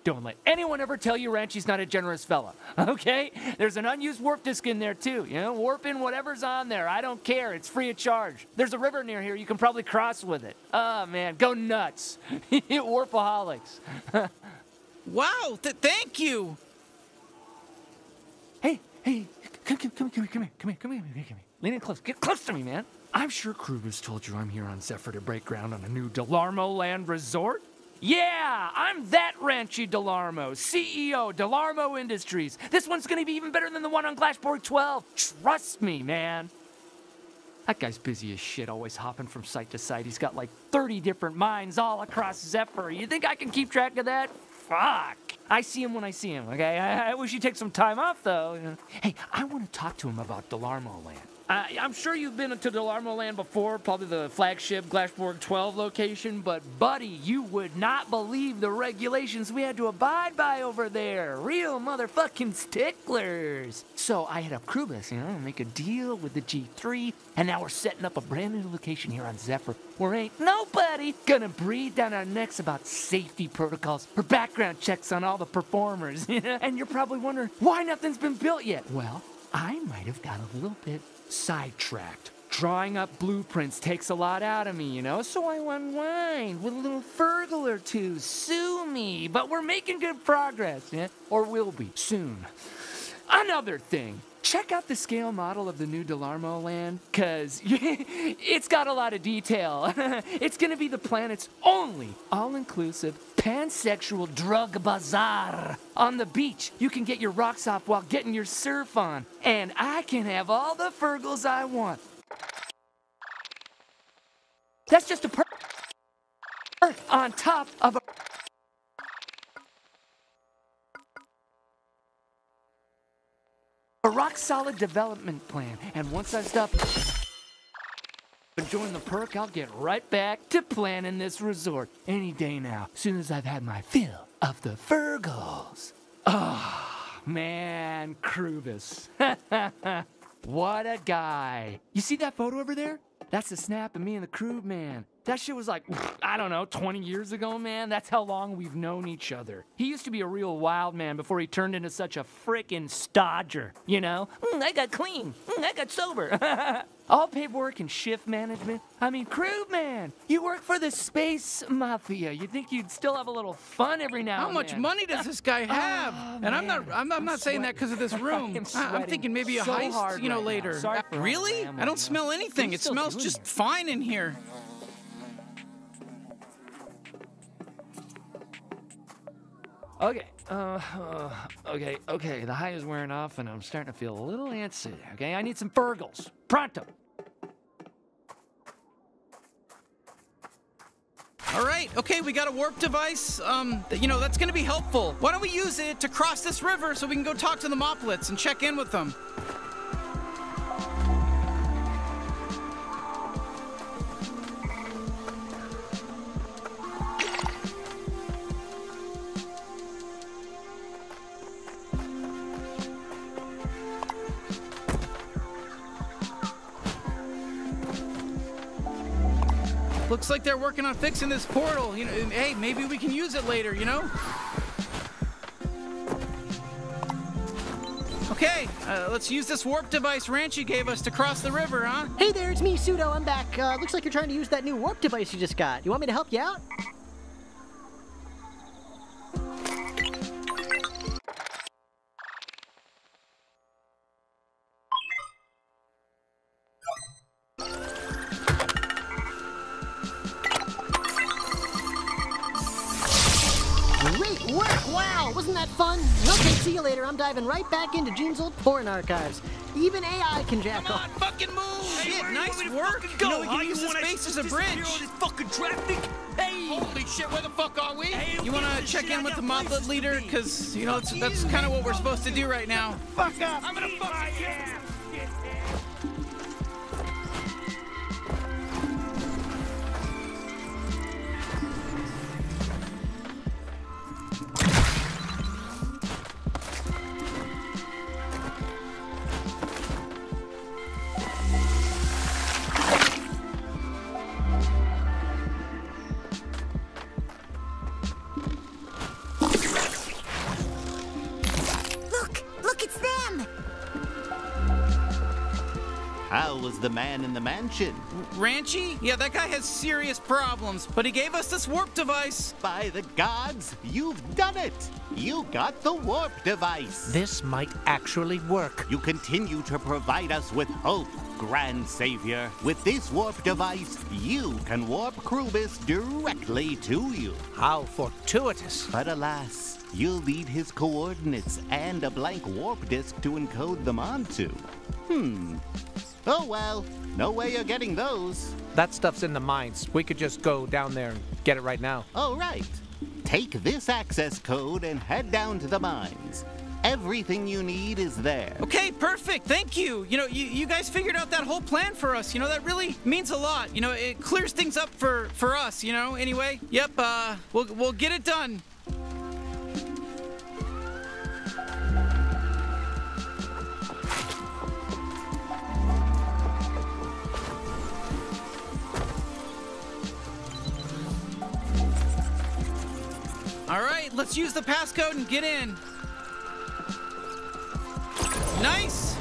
Don't let anyone ever tell you Ranchi's not a generous fella, [LAUGHS] okay? There's an unused warp disk in there too. You know, warp in whatever's on there. I don't care. It's free of charge. There's a river near here. You can probably cross with it. Oh man, go nuts, [LAUGHS] warpaholics. [LAUGHS] wow, th- thank you. Hey, hey, come, come, come, come here, come here, come here, come here, come here, come here. Lean in close. Get close to me, man. I'm sure Krubis told you I'm here on Zephyr to break ground on a new Delarmo Land resort. Yeah, I'm that Ranchi Delarmo, CEO, Delarmo Industries. This one's gonna be even better than the one on Glashborg 12. Trust me, man. That guy's busy as shit, always hopping from site to site. He's got like 30 different mines all across Zephyr. You think I can keep track of that? Fuck. I see him when I see him, okay? I, I wish he'd take some time off, though. Hey, I want to talk to him about Delarmo Land. Uh, I'm sure you've been to Delarmo Land before, probably the flagship Glashborg 12 location, but buddy, you would not believe the regulations we had to abide by over there. Real motherfucking sticklers. So I hit up Krubis, you know, make a deal with the G3, and now we're setting up a brand new location here on Zephyr where ain't nobody gonna breathe down our necks about safety protocols or background checks on all the performers. [LAUGHS] and you're probably wondering why nothing's been built yet. Well, I might have got a little bit sidetracked. Drawing up blueprints takes a lot out of me, you know, so I unwind with a little Fergal or two. Sue me. But we're making good progress, yeah? Or will be soon. Another thing. Check out the scale model of the new Delarmo land, cause [LAUGHS] it's got a lot of detail. [LAUGHS] it's gonna be the planet's only all-inclusive pansexual drug bazaar. On the beach, you can get your rocks off while getting your surf on, and I can have all the Fergals I want. That's just a perk on top of a a rock solid development plan. And once I stop enjoying the perk, I'll get right back to planning this resort any day now, soon as I've had my fill of the Fergals. Oh, man, Krubis. [LAUGHS] what a guy. You see that photo over there? That's a snap of me and the crew, man. That shit was like, [SNIFFS] I don't know, 20 years ago, man. That's how long we've known each other. He used to be a real wild man before he turned into such a frickin' stodger, you know? Mm, I got clean. Mm, I got sober. [LAUGHS] All paperwork and shift management. I mean, crew man, you work for the space mafia. You'd think you'd still have a little fun every now How and then? How much money does this guy [LAUGHS] have? Oh, and I'm not man. I'm, I'm not saying that because of this [LAUGHS] room. I'm I- I'm thinking maybe a so heist, you know, right later. Uh, really? I don't smell anything. You It smells just fine in here. Okay, uh, uh, okay, okay. The high is wearing off, and I'm starting to feel a little antsy. Okay, I need some Fergals. Pronto. All right, okay, we got a warp device. Um, you know, that's gonna be helpful. Why don't we use it to cross this river so we can go talk to the Muplets and check in with them? They're working on fixing this portal. You know, hey, maybe we can use it later, you know? Okay, uh, let's use this warp device Ranchi gave us to cross the river, huh? Hey there, it's me, Pseudo. I'm back. Uh, looks like you're trying to use that new warp device you just got. You want me to help you out? Back into Gene's old porn archives. Even AI can jack Come off. on, fucking move! Shit, nice work! go, you know, we huh? can use You space as a bridge. all this fucking traffic? Hey! Holy shit, where the fuck are we? Hey, you wanna check in with the got Muplet places to leader? Because, you know, it's, that's kind of what we're supposed to do right now. Fuck up! I'm gonna fuck man in the mansion? Ranchy? Yeah, that guy has serious problems, but he gave us this warp device. By the gods, you've done it! You got the warp device! This might actually work. You continue to provide us with hope, Grand Savior. With this warp device, you can warp Krubis directly to you. How fortuitous. But alas, you'll need his coordinates and a blank warp disk to encode them onto. Hmm. Oh well, no way you're getting those. That stuff's in the mines. We could just go down there and get it right now. Oh, right. Take this access code and head down to the mines. Everything you need is there. Okay, perfect. Thank you. You know, you, you guys figured out that whole plan for us. You know, that really means a lot. You know, it clears things up for for us, you know. Anyway, yep, uh we'll we'll get it done. All right, let's use the passcode and get in. Nice.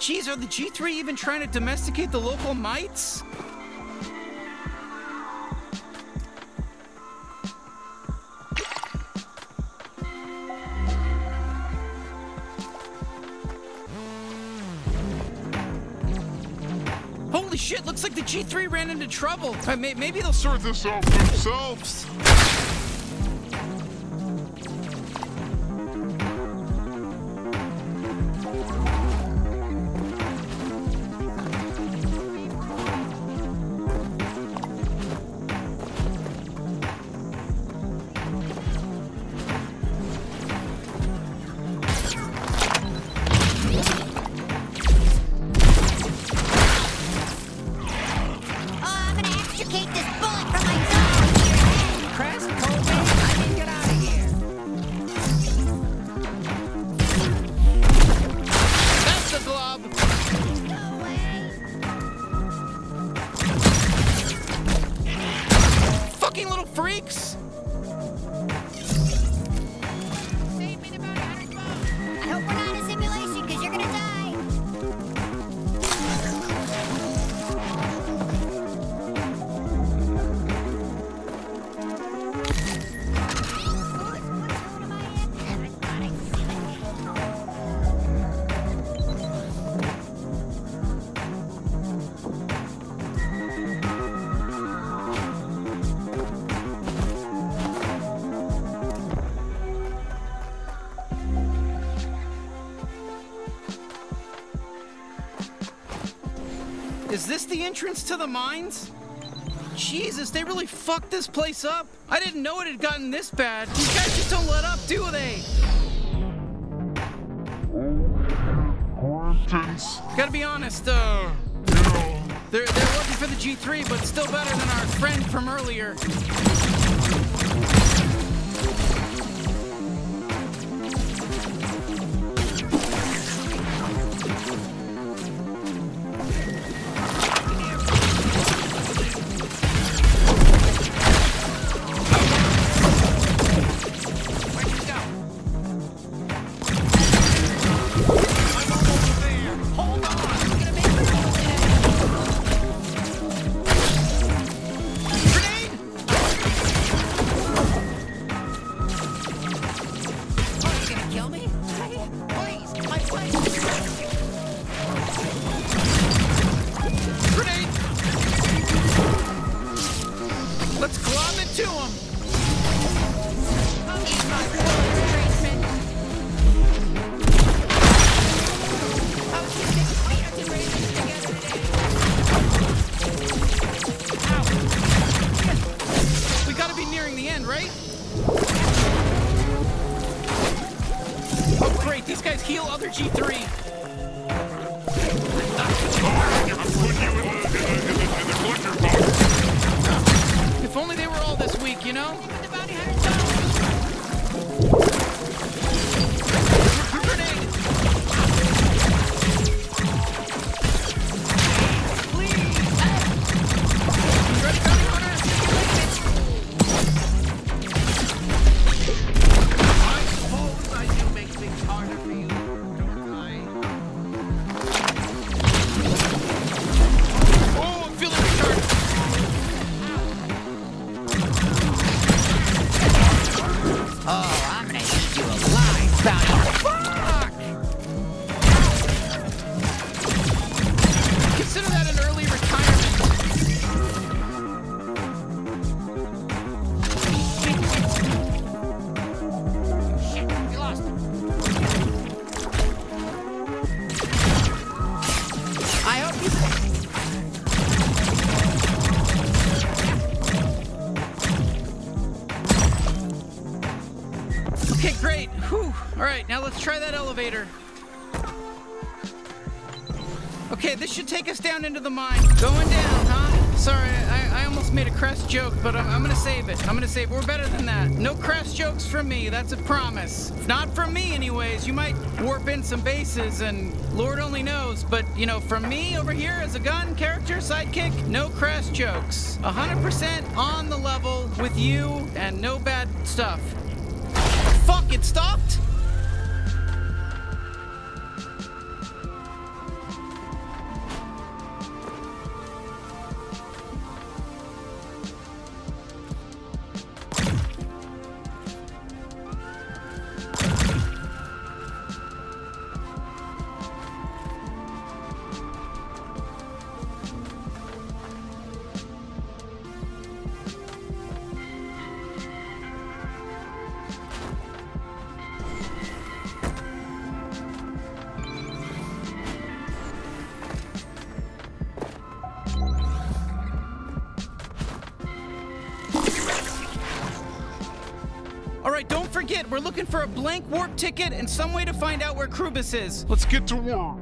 Geez, are the G3 even trying to domesticate the local mites? Shit, looks like the G3 ran into trouble. Uh, may- maybe they'll sort this out themselves. To the mines? Jesus, they really fucked this place up. I didn't know it had gotten this bad. These guys just don't let up, do they? Gotta be honest, uh, they're, they're looking for the G3, but still better than our friend from earlier. Into the mine. Going down, huh? Sorry, I, I almost made a crass joke, but I'm, I'm gonna save it. I'm gonna save. it. We're better than that. No crass jokes from me. That's a promise. Not from me, anyways. You might warp in some bases, and Lord only knows. But you know, from me over here as a gun character sidekick, no crass jokes. 100% on the level with you, and no bad stuff. Fuck! It stopped. All right, don't forget, we're looking for a blank warp ticket and some way to find out where Krubis is. Let's get to work.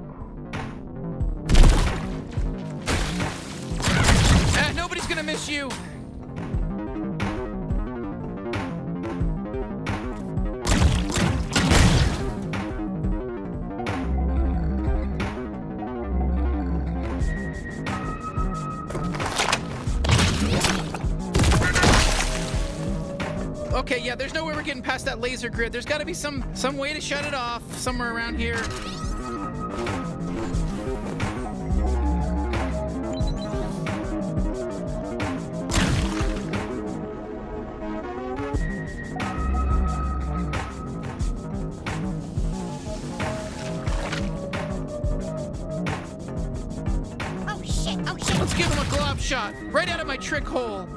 Ah, nobody's gonna miss you. Past that laser grid. There's got to be some some way to shut it off somewhere around here. Oh shit, oh shit. Let's give him a glob shot right out of my trick hole.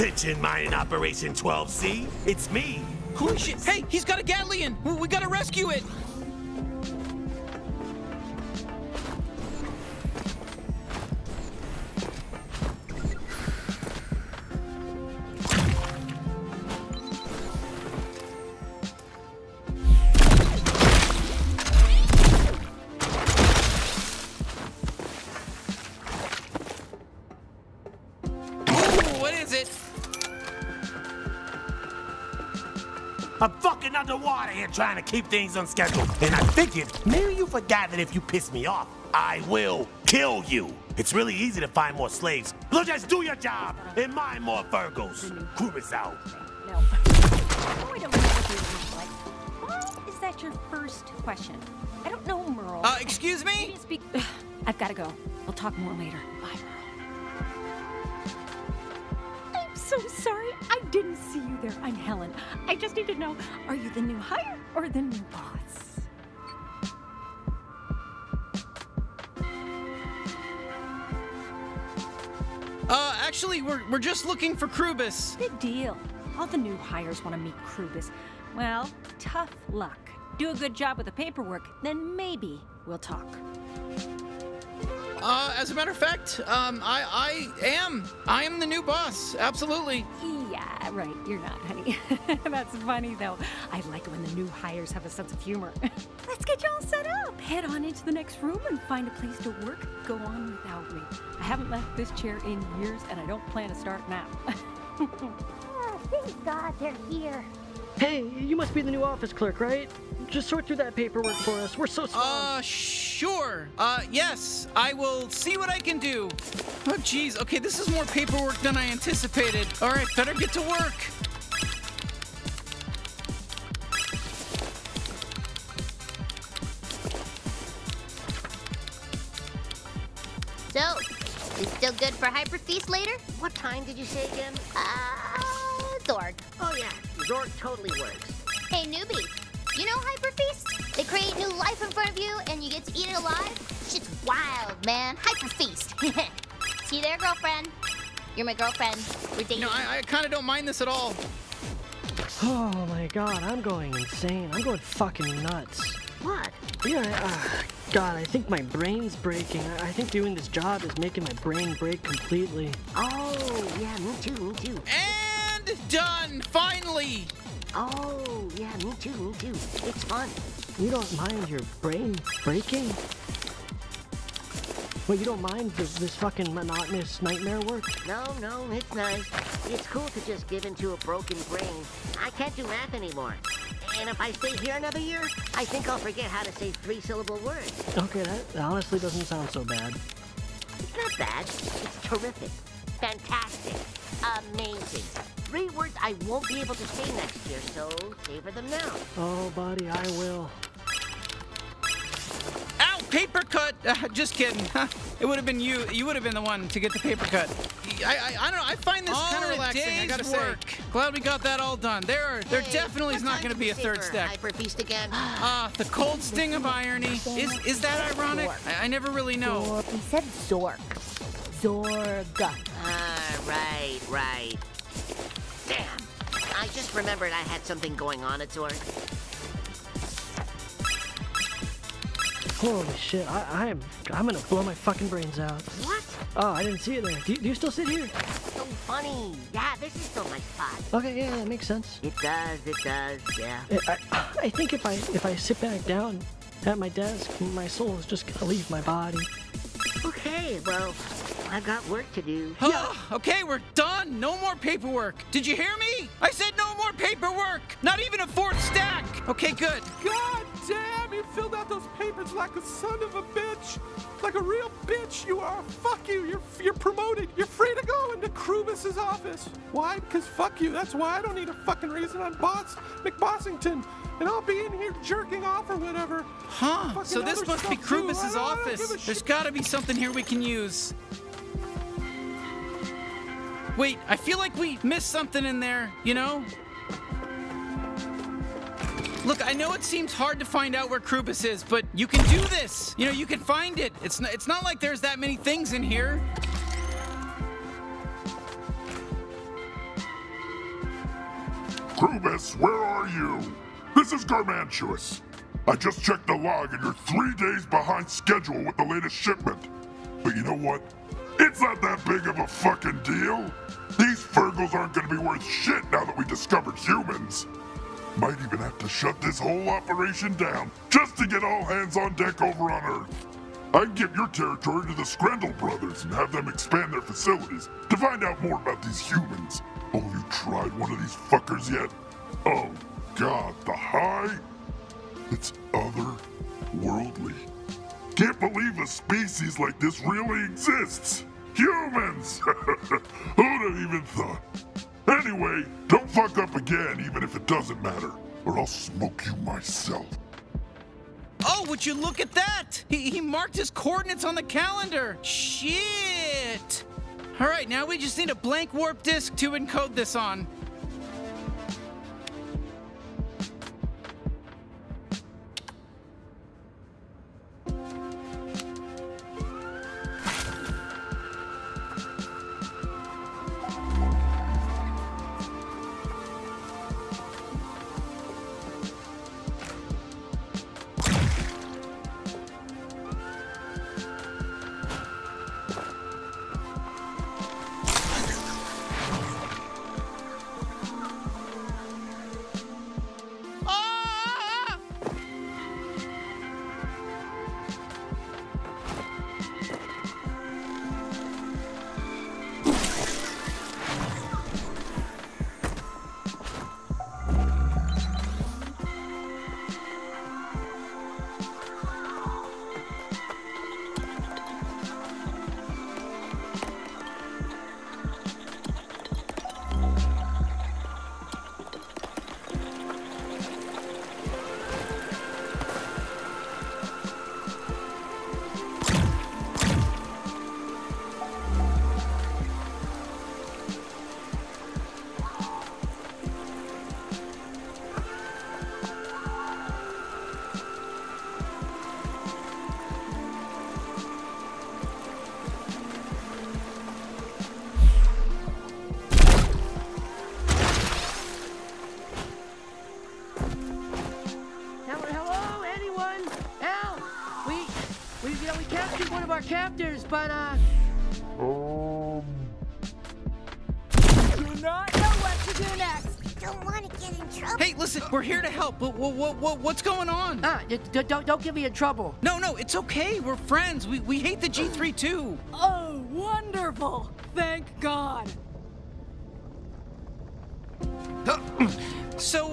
Attention, mining operation 12C. It's me. Hey, he's got a Gatlian. We gotta rescue it. Keep things on schedule. And I figured maybe you forgot that if you piss me off, I will kill you. It's really easy to find more slaves. So just do your job and mine more Virgos. Krubis out. No. Oh, I don't know what you're like. Why is that your first question? I don't know, Merle. Uh, excuse me? Maybe Speak. I've got to go. We'll talk more later. Bye, Merle. I'm so sorry. I didn't see you there. I'm Helen. I just need to know are you the new hire or the new boss? Uh, actually, we're, we're just looking for Krubis. Big deal. All the new hires want to meet Krubis. Well, tough luck. Do a good job with the paperwork, then maybe we'll talk. Uh, as a matter of fact, um, I, I am. I am the new boss. Absolutely. Yeah, right. You're not, honey. [LAUGHS] That's funny, though. I like it when the new hires have a sense of humor. [LAUGHS] Let's get you all set up. Head on into the next room and find a place to work. Go on without me. I haven't left this chair in years, and I don't plan to start now. [LAUGHS] Oh, thank God they're here. Hey, you must be the new office clerk, right? Just sort through that paperwork for us. We're so small. Uh, sure. Uh, yes, I will see what I can do. Oh, jeez. Okay, this is more paperwork than I anticipated. All right, better get to work. So, you still good for Hyper Feast later? What time did you say again? Uh, Zorg. Oh yeah, Zorg totally works. Hey newbie, you know Hyper Feast? They create new life in front of you and you get to eat it alive? Shit's wild, man. Hyper Feast. [LAUGHS] See you there, girlfriend. You're my girlfriend. We're dating. You know, I, I kind of don't mind this at all. Oh my god, I'm going insane. I'm going fucking nuts. What? Yeah, I, uh, God, I think my brain's breaking. I, I think doing this job is making my brain break completely. Oh, yeah, me too, me too. And done, finally. Oh, yeah, me too, me too. It's fun. You don't mind your brain breaking? Well, you don't mind this, this fucking monotonous nightmare work? No, no, it's nice. It's cool to just give into a broken brain. I can't do math anymore. And if I stay here another year, I think I'll forget how to say three-syllable words. Okay, that honestly doesn't sound so bad. It's not bad. It's terrific. Fantastic. Amazing. Three words I won't be able to say next year, so savor them now. Oh, buddy, I will. Ow, paper cut. Uh, just kidding. [LAUGHS] it would have been you. You would have been the one to get the paper cut. I, I, I don't know. I find this kind of relaxing. I gotta say. Glad we got that all done. There, are, there Hey, definitely is not going to be a did third savor stack. Hyper Feast again. [SIGHS] Ah, the cold sting of irony. Is is that ironic? I, I never really know. He said Zork. Zorg. Ah, right, right. Damn. I just remembered I had something going on at Zorg. Holy shit, I, I am, I'm gonna blow my fucking brains out. What? Oh, I didn't see it there. Do you, do you still sit here? So funny. Yeah, this is still my spot. Okay, yeah, that makes sense. It does, it does, yeah. I, I, I think if I if I sit back down at my desk, my soul is just gonna leave my body. Okay, well, I've got work to do. Ah, okay, we're done. No more paperwork. Did you hear me? I said no more paperwork. Not even a fourth stack. Okay, good. God damn, you filled out those papers like a son of a bitch. Like a real bitch you are. Fuck you. You're you're promoted. You're free to go into Krubis's office. Why? Because fuck you. That's why I don't need a fucking reason. I'm boss McBossington. And I'll be in here jerking off or whatever. Huh? So this must be stuff. Krubis's I don't- I don't office. There's got to be something here we can use. Wait, I feel like we missed something in there, you know? Look, I know it seems hard to find out where Krubis is, but you can do this. You know, you can find it. It's not, it's not like there's that many things in here. Krubis, where are you? This is Garmantuous. I just checked the log and you're three days behind schedule with the latest shipment. But you know what? It's not that big of a fucking deal. These Fergles aren't gonna be worth shit now that we discovered humans. Might even have to shut this whole operation down just to get all hands on deck over on Earth. I can give your territory to the Screndel brothers and have them expand their facilities to find out more about these humans. Oh, you tried one of these fuckers yet? Oh, God, the high? It's otherworldly. Can't believe a species like this really exists. Humans! [LAUGHS] Who'd have even thought? Anyway, don't fuck up again, even if it doesn't matter, or I'll smoke you myself. Oh, would you look at that? He, he marked his coordinates on the calendar. Shit. All right, now we just need a blank warp disk to encode this on. Don't, get me in trouble. No, no, it's okay. We're friends. We, we hate the G3 too. Oh, wonderful! Thank God. So,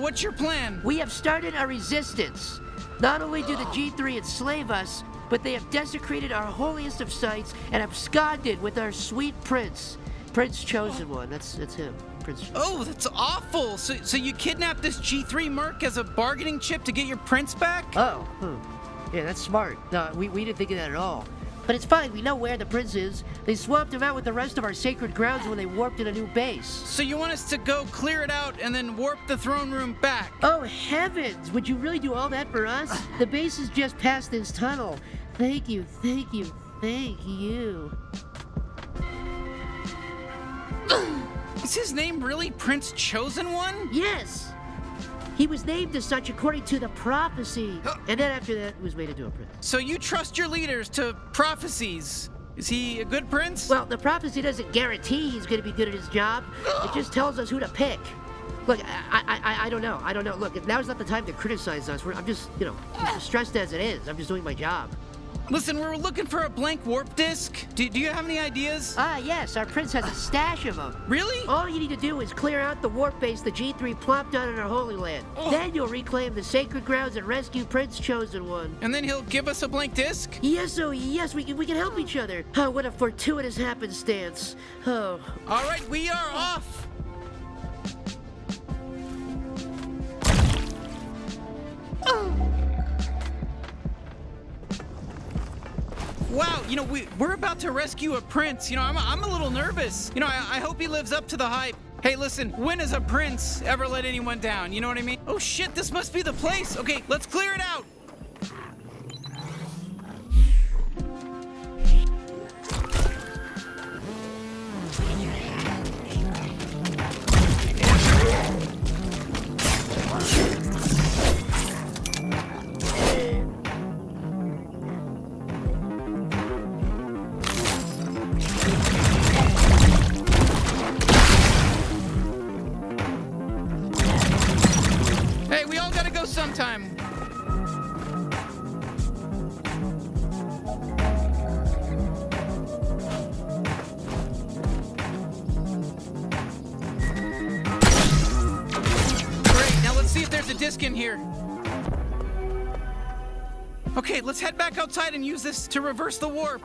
what's your plan? We have started a resistance. Not only do the G3 enslave us, but they have desecrated our holiest of sites and absconded with our sweet prince. Prince Chosen One. That's that's him. Prince. Oh, that's awful. So, so you kidnapped this G3 merc as a bargaining chip to get your prince back? Oh, hmm. yeah, that's smart. No, we, we didn't think of that at all. But it's fine. We know where the prince is. They swapped him out with the rest of our sacred grounds when they warped in a new base. So you want us to go clear it out and then warp the throne room back? Oh heavens! Would you really do all that for us? [SIGHS] The base is just past this tunnel. Thank you, thank you, thank you. Is his name really Prince Chosen One? Yes. He was named as such according to the prophecy, and then after that, he was made into a prince. So you trust your leaders to prophecies? Is he a good prince? Well, the prophecy doesn't guarantee he's going to be good at his job. It [GASPS] just tells us who to pick. Look, I, I, I, I don't know. I don't know. Look, now's not the time to criticize us. We're, I'm just, you know, stressed as it is. I'm just doing my job. Listen, we're looking for a blank warp disk. Do, do you have any ideas? Ah, yes, our prince has a stash of them. Really? All you need to do is clear out the warp base the G3 plopped down in our Holy Land. Then you'll reclaim the sacred grounds and rescue Prince Chosen One. And then he'll give us a blank disk? Yes, oh, yes, we can, we can help each other. Oh, what a fortuitous happenstance. Oh. All right, we are off. Wow, you know, we, we're about to rescue a prince. You know, I'm, I'm a little nervous. You know, I, I hope he lives up to the hype. Hey, listen, when has a prince ever let anyone down? You know what I mean? Oh shit, this must be the place. Okay, let's clear it out. Outside and use this to reverse the warp.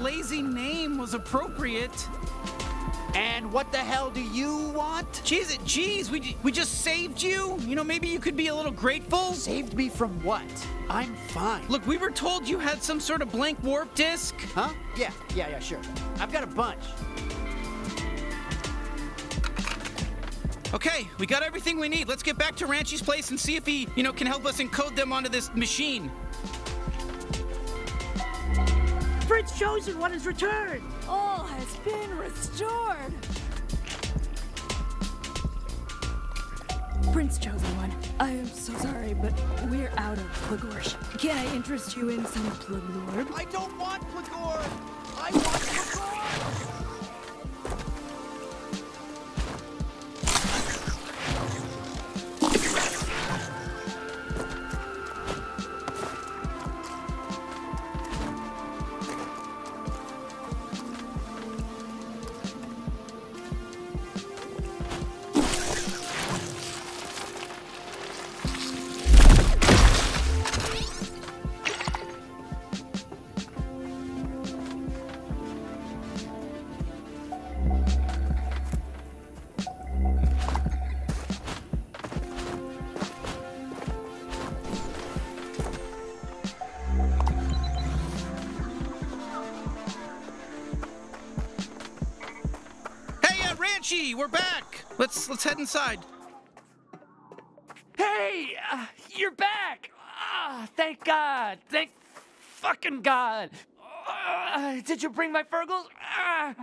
Lazy name was appropriate. And what the hell do you want? Jeez, it. jeez, we, we just saved you. You know, maybe you could be a little grateful. Saved me from what? I'm fine. Look, we were told you had some sort of blank warp disk. Huh? Yeah, yeah, yeah, sure. I've got a bunch. Okay, we got everything we need. Let's get back to Ranchi's place and see if he, you know, can help us encode them onto this machine. Prince Chosen One has returned. All has been restored. Prince Chosen One, I am so sorry, but we're out of Plagorsh. Can I interest you in some Plaglord? I don't want Plagor! I want Plagor! Inside. Hey, uh, you're back. Ah, thank God. Thank fucking God. Uh, did you bring my Fergles? Ah,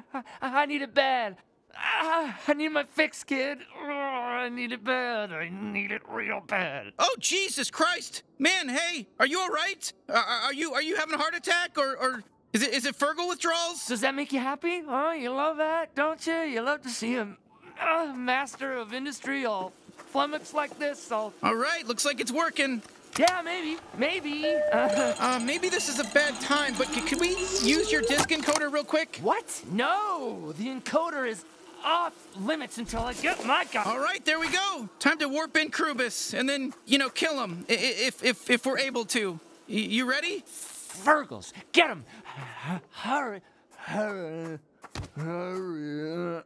I need it bad. Ah, I need my fix, kid. Oh, I need it bad. I need it real bad. Oh Jesus Christ, man! Hey, are you all right? Are, are you are you having a heart attack or or is it is it Fergal withdrawals? Does that make you happy? Oh, you love that, don't you? You love to see a uh, master of industry all flummoxed like this. All All right, looks like it's working. yeah, maybe, maybe. [LAUGHS] Uh, maybe this is a bad time, but can we use your disk encoder real quick? What? No, the encoder is off limits until I get my gun. All right, there we go. Time to warp in Krubis and then you know kill him if if if we're able to. Y- you ready? Fergles, get him! Hurry, hurry, hurry.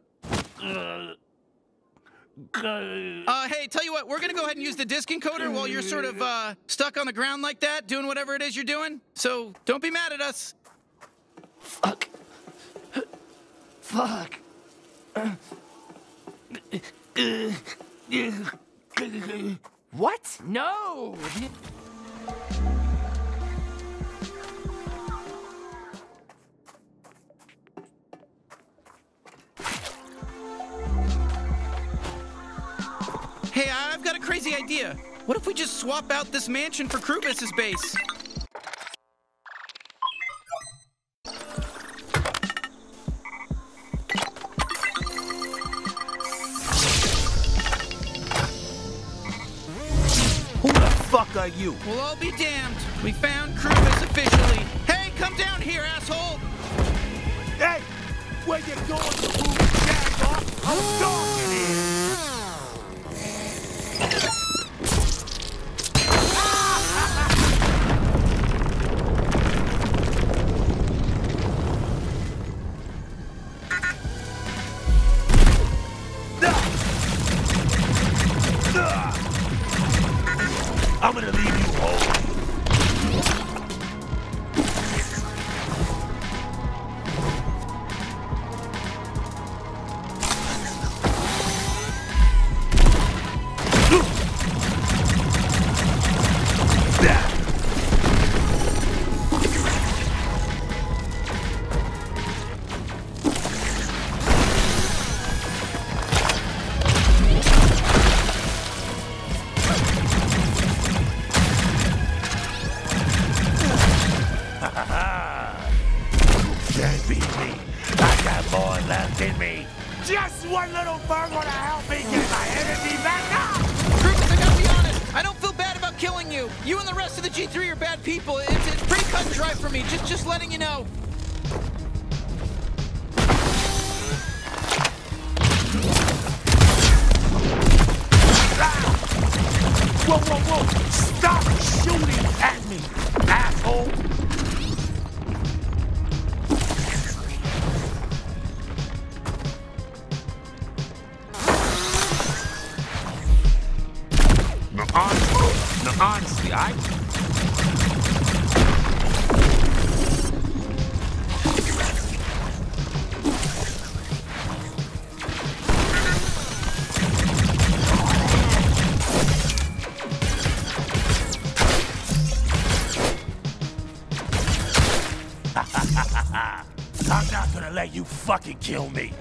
Uh, Uh, hey, tell you what, we're gonna go ahead and use the disk encoder while you're sort of uh, stuck on the ground like that, doing whatever it is you're doing. So don't be mad at us. Fuck. Fuck. What? No! Hey, I've got a crazy idea. What if we just swap out this mansion for Krubis's base? Who the fuck are you? We'll all be damned. We found Krubis officially. Hey, come down here, asshole! Hey, where you going, you jag off? I'm dark in here. Kill me.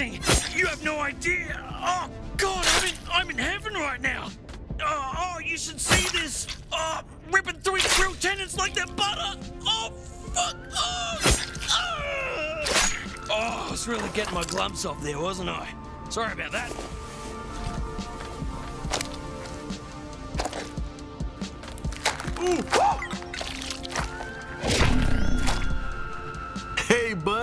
Amazing. You have no idea. Oh god, I'm in, I'm in heaven right now. Oh, oh, you should see this. Oh, ripping three crew tenants like that butter. Oh fuck. Oh, ah. oh, I was really getting my glumps off there, wasn't I? Sorry about that.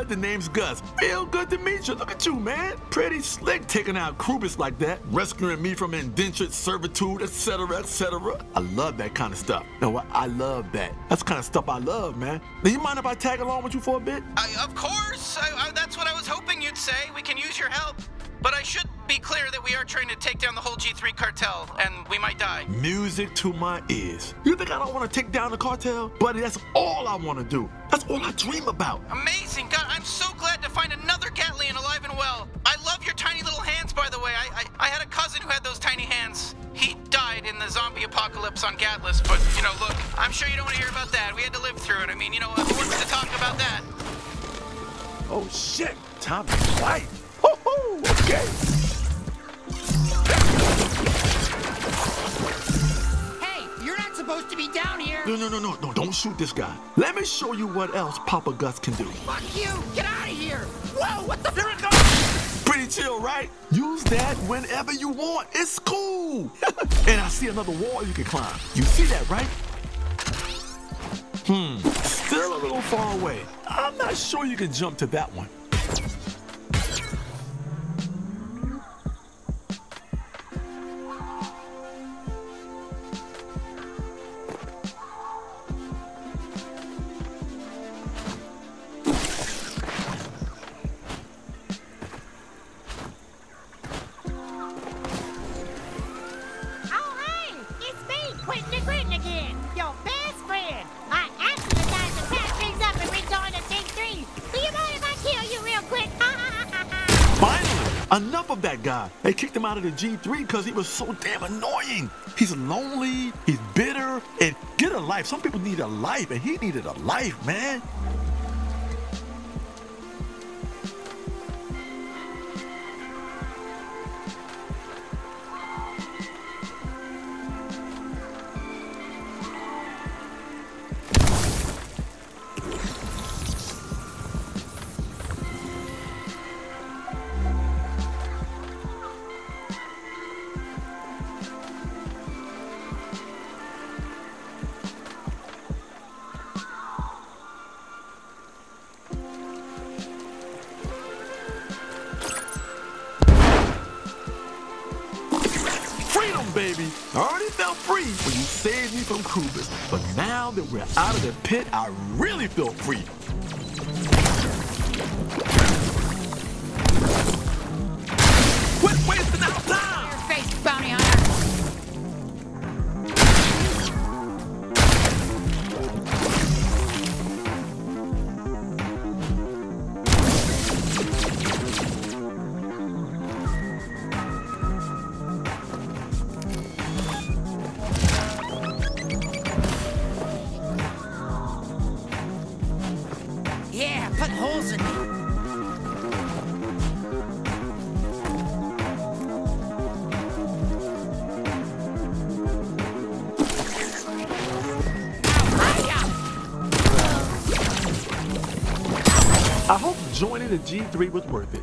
The name's Gus. Feel good to meet you. Look at you, man. Pretty slick taking out Krubis like that, rescuing me from indentured servitude, etc., etc. I love that kind of stuff. No, what? I love that. That's kind of stuff I love, man. Do you mind if I tag along with you for a bit? I, of course. I, I, that's what I was hoping you'd say. We can use your help. But I should be clear that we are trying to take down the whole G3 cartel, and we might die. Music to my ears. You think I don't want to take down the cartel? Buddy, that's all I want to do. That's all I dream about. Amazing. God, I'm so glad to find another Gatlian alive and well. I love your tiny little hands, by the way. I, I, I had a cousin who had those tiny hands. He died in the zombie apocalypse on Gatlas, but, you know, look, I'm sure you don't want to hear about that. We had to live through it. I mean, you know, who wants to talk about that? Oh shit, time to Woo-hoo, okay. Hey, you're not supposed to be down here. No, no, no, no, no, don't shoot this guy. Let me show you what else Papa Gus can do. Fuck you! Get out of here! Whoa, what the? There it Pretty chill, right? Use that whenever you want. It's cool. [LAUGHS] and I see another wall you can climb. You see that, right? Hmm, still a little far away. I'm not sure you can jump to that one. Enough of that guy. They kicked him out of the G3 because he was so damn annoying. He's lonely, he's bitter, and get a life. Some people need a life, and he needed a life, man. Krubis, but now that we're out of the pit, I really feel free. G3 was worth it.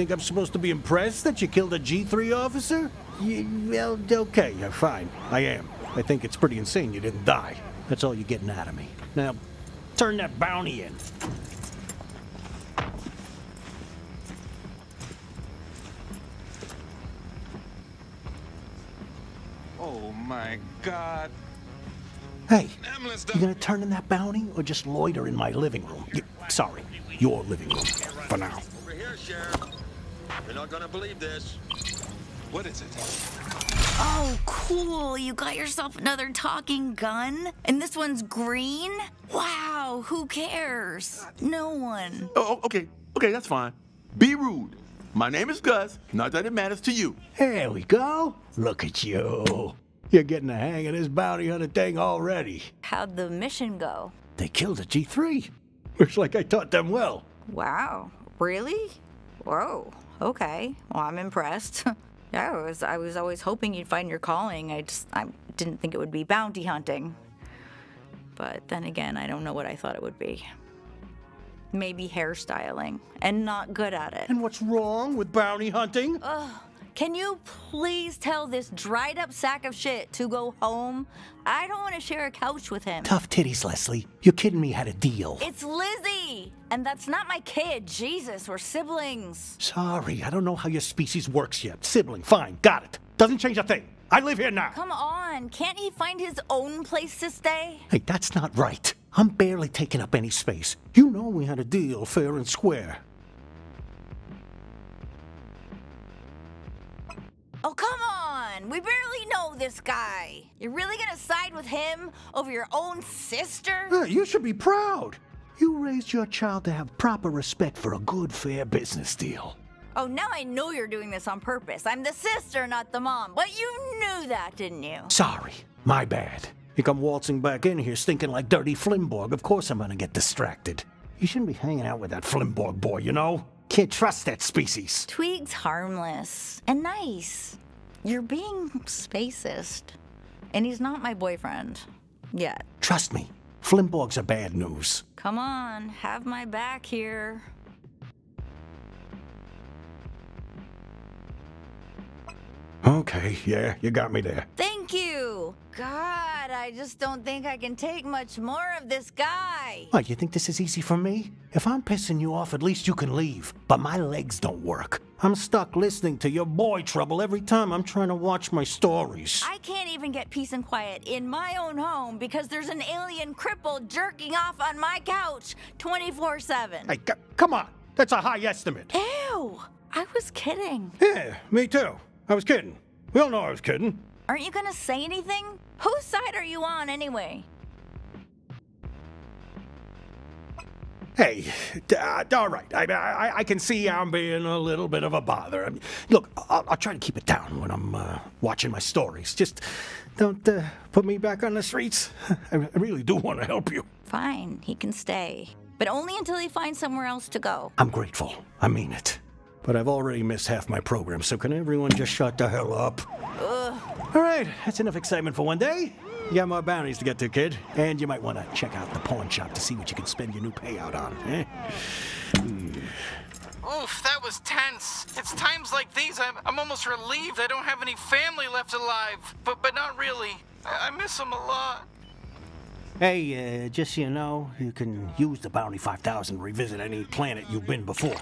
Think I'm supposed to be impressed that you killed a G3 officer? You, well, okay, yeah, fine. I am. I think it's pretty insane you didn't die. That's all you're getting out of me. Now, turn that bounty in. Oh my god. Hey, you gonna turn in that bounty or just loiter in my living room? You, sorry, your living room. For now. Over here, Sheriff. You're not gonna believe this. What is it? Oh, cool. You got yourself another talking gun? And this one's green? Wow, who cares? No one. Oh, oh, okay. Okay, that's fine. Be rude. My name is Gus. Not that it matters to you. There we go. Look at you. You're getting the hang of this bounty hunter thing already. How'd the mission go? They killed a G3. Looks like I taught them well. Wow, really? Whoa, okay. Well, I'm impressed. [LAUGHS] yeah, I was, I was always hoping you'd find your calling. I just I didn't think it would be bounty hunting. But then again, I don't know what I thought it would be. Maybe hairstyling, and not good at it. And what's wrong with bounty hunting? Ugh. Can you please tell this dried up sack of shit to go home? I don't want to share a couch with him. Tough titties, Leslie. You're kidding me had a deal. It's Lizzie! And that's not my kid. Jesus, we're siblings. Sorry, I don't know how your species works yet. Sibling, fine, got it. Doesn't change a thing. I live here now. Come on, can't he find his own place to stay? Hey, that's not right. I'm barely taking up any space. You know we had a deal fair and square. Oh, come on! We barely know this guy. You're really gonna side with him over your own sister? Uh, you should be proud. You raised your child to have proper respect for a good, fair business deal. Oh, now I know you're doing this on purpose. I'm the sister, not the mom. But you knew that, didn't you? Sorry, my bad. You come waltzing back in here stinking like dirty Flimborg. Of course I'm gonna get distracted. You shouldn't be hanging out with that Flimborg boy, you know? Can't trust that species. Tweeg's harmless and nice. You're being spacist. And he's not my boyfriend. Yet. Trust me, Flimborgs are bad news. Come on, have my back here. Okay, yeah, you got me there. Thank you. God, I just don't think I can take much more of this guy. What, you think this is easy for me? If I'm pissing you off, at least you can leave. But my legs don't work. I'm stuck listening to your boy trouble every time I'm trying to watch my stories. I can't even get peace and quiet in my own home because there's an alien cripple jerking off on my couch 24 7. Hey, c- come on. That's a high estimate. Ew. I was kidding. Yeah, me too. I was kidding. We all know I was kidding. Aren't you gonna say anything? Whose side are you on anyway? Hey, uh, all right. I, I, I can see I'm being a little bit of a bother. I mean, look, I'll, I'll try to keep it down when I'm uh, watching my stories. Just don't uh, put me back on the streets. [LAUGHS] I, I really do want to help you. Fine, he can stay. But only until he finds somewhere else to go. I'm grateful. I mean it. But I've already missed half my program, so can everyone just shut the hell up? Ugh. All right, that's enough excitement for one day. You got more bounties to get to, kid. And you might want to check out the pawn shop to see what you can spend your new payout on, eh? Oof, that was tense. It's times like these I'm, I'm almost relieved I don't have any family left alive. But but not really. I, I miss them a lot. Hey, uh, just so you know, you can use the Bounty 5000 to revisit any planet you've been before.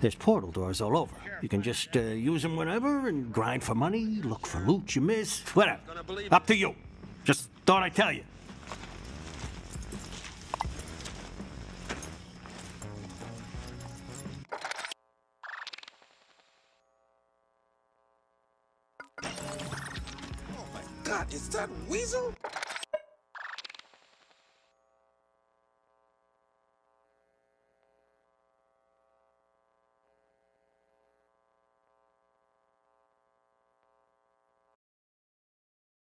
There's portal doors all over. You can just uh, use them whenever and grind for money, look for loot you missed, whatever. Up to you. Just thought I'd tell you. Oh my god, is that Weasel?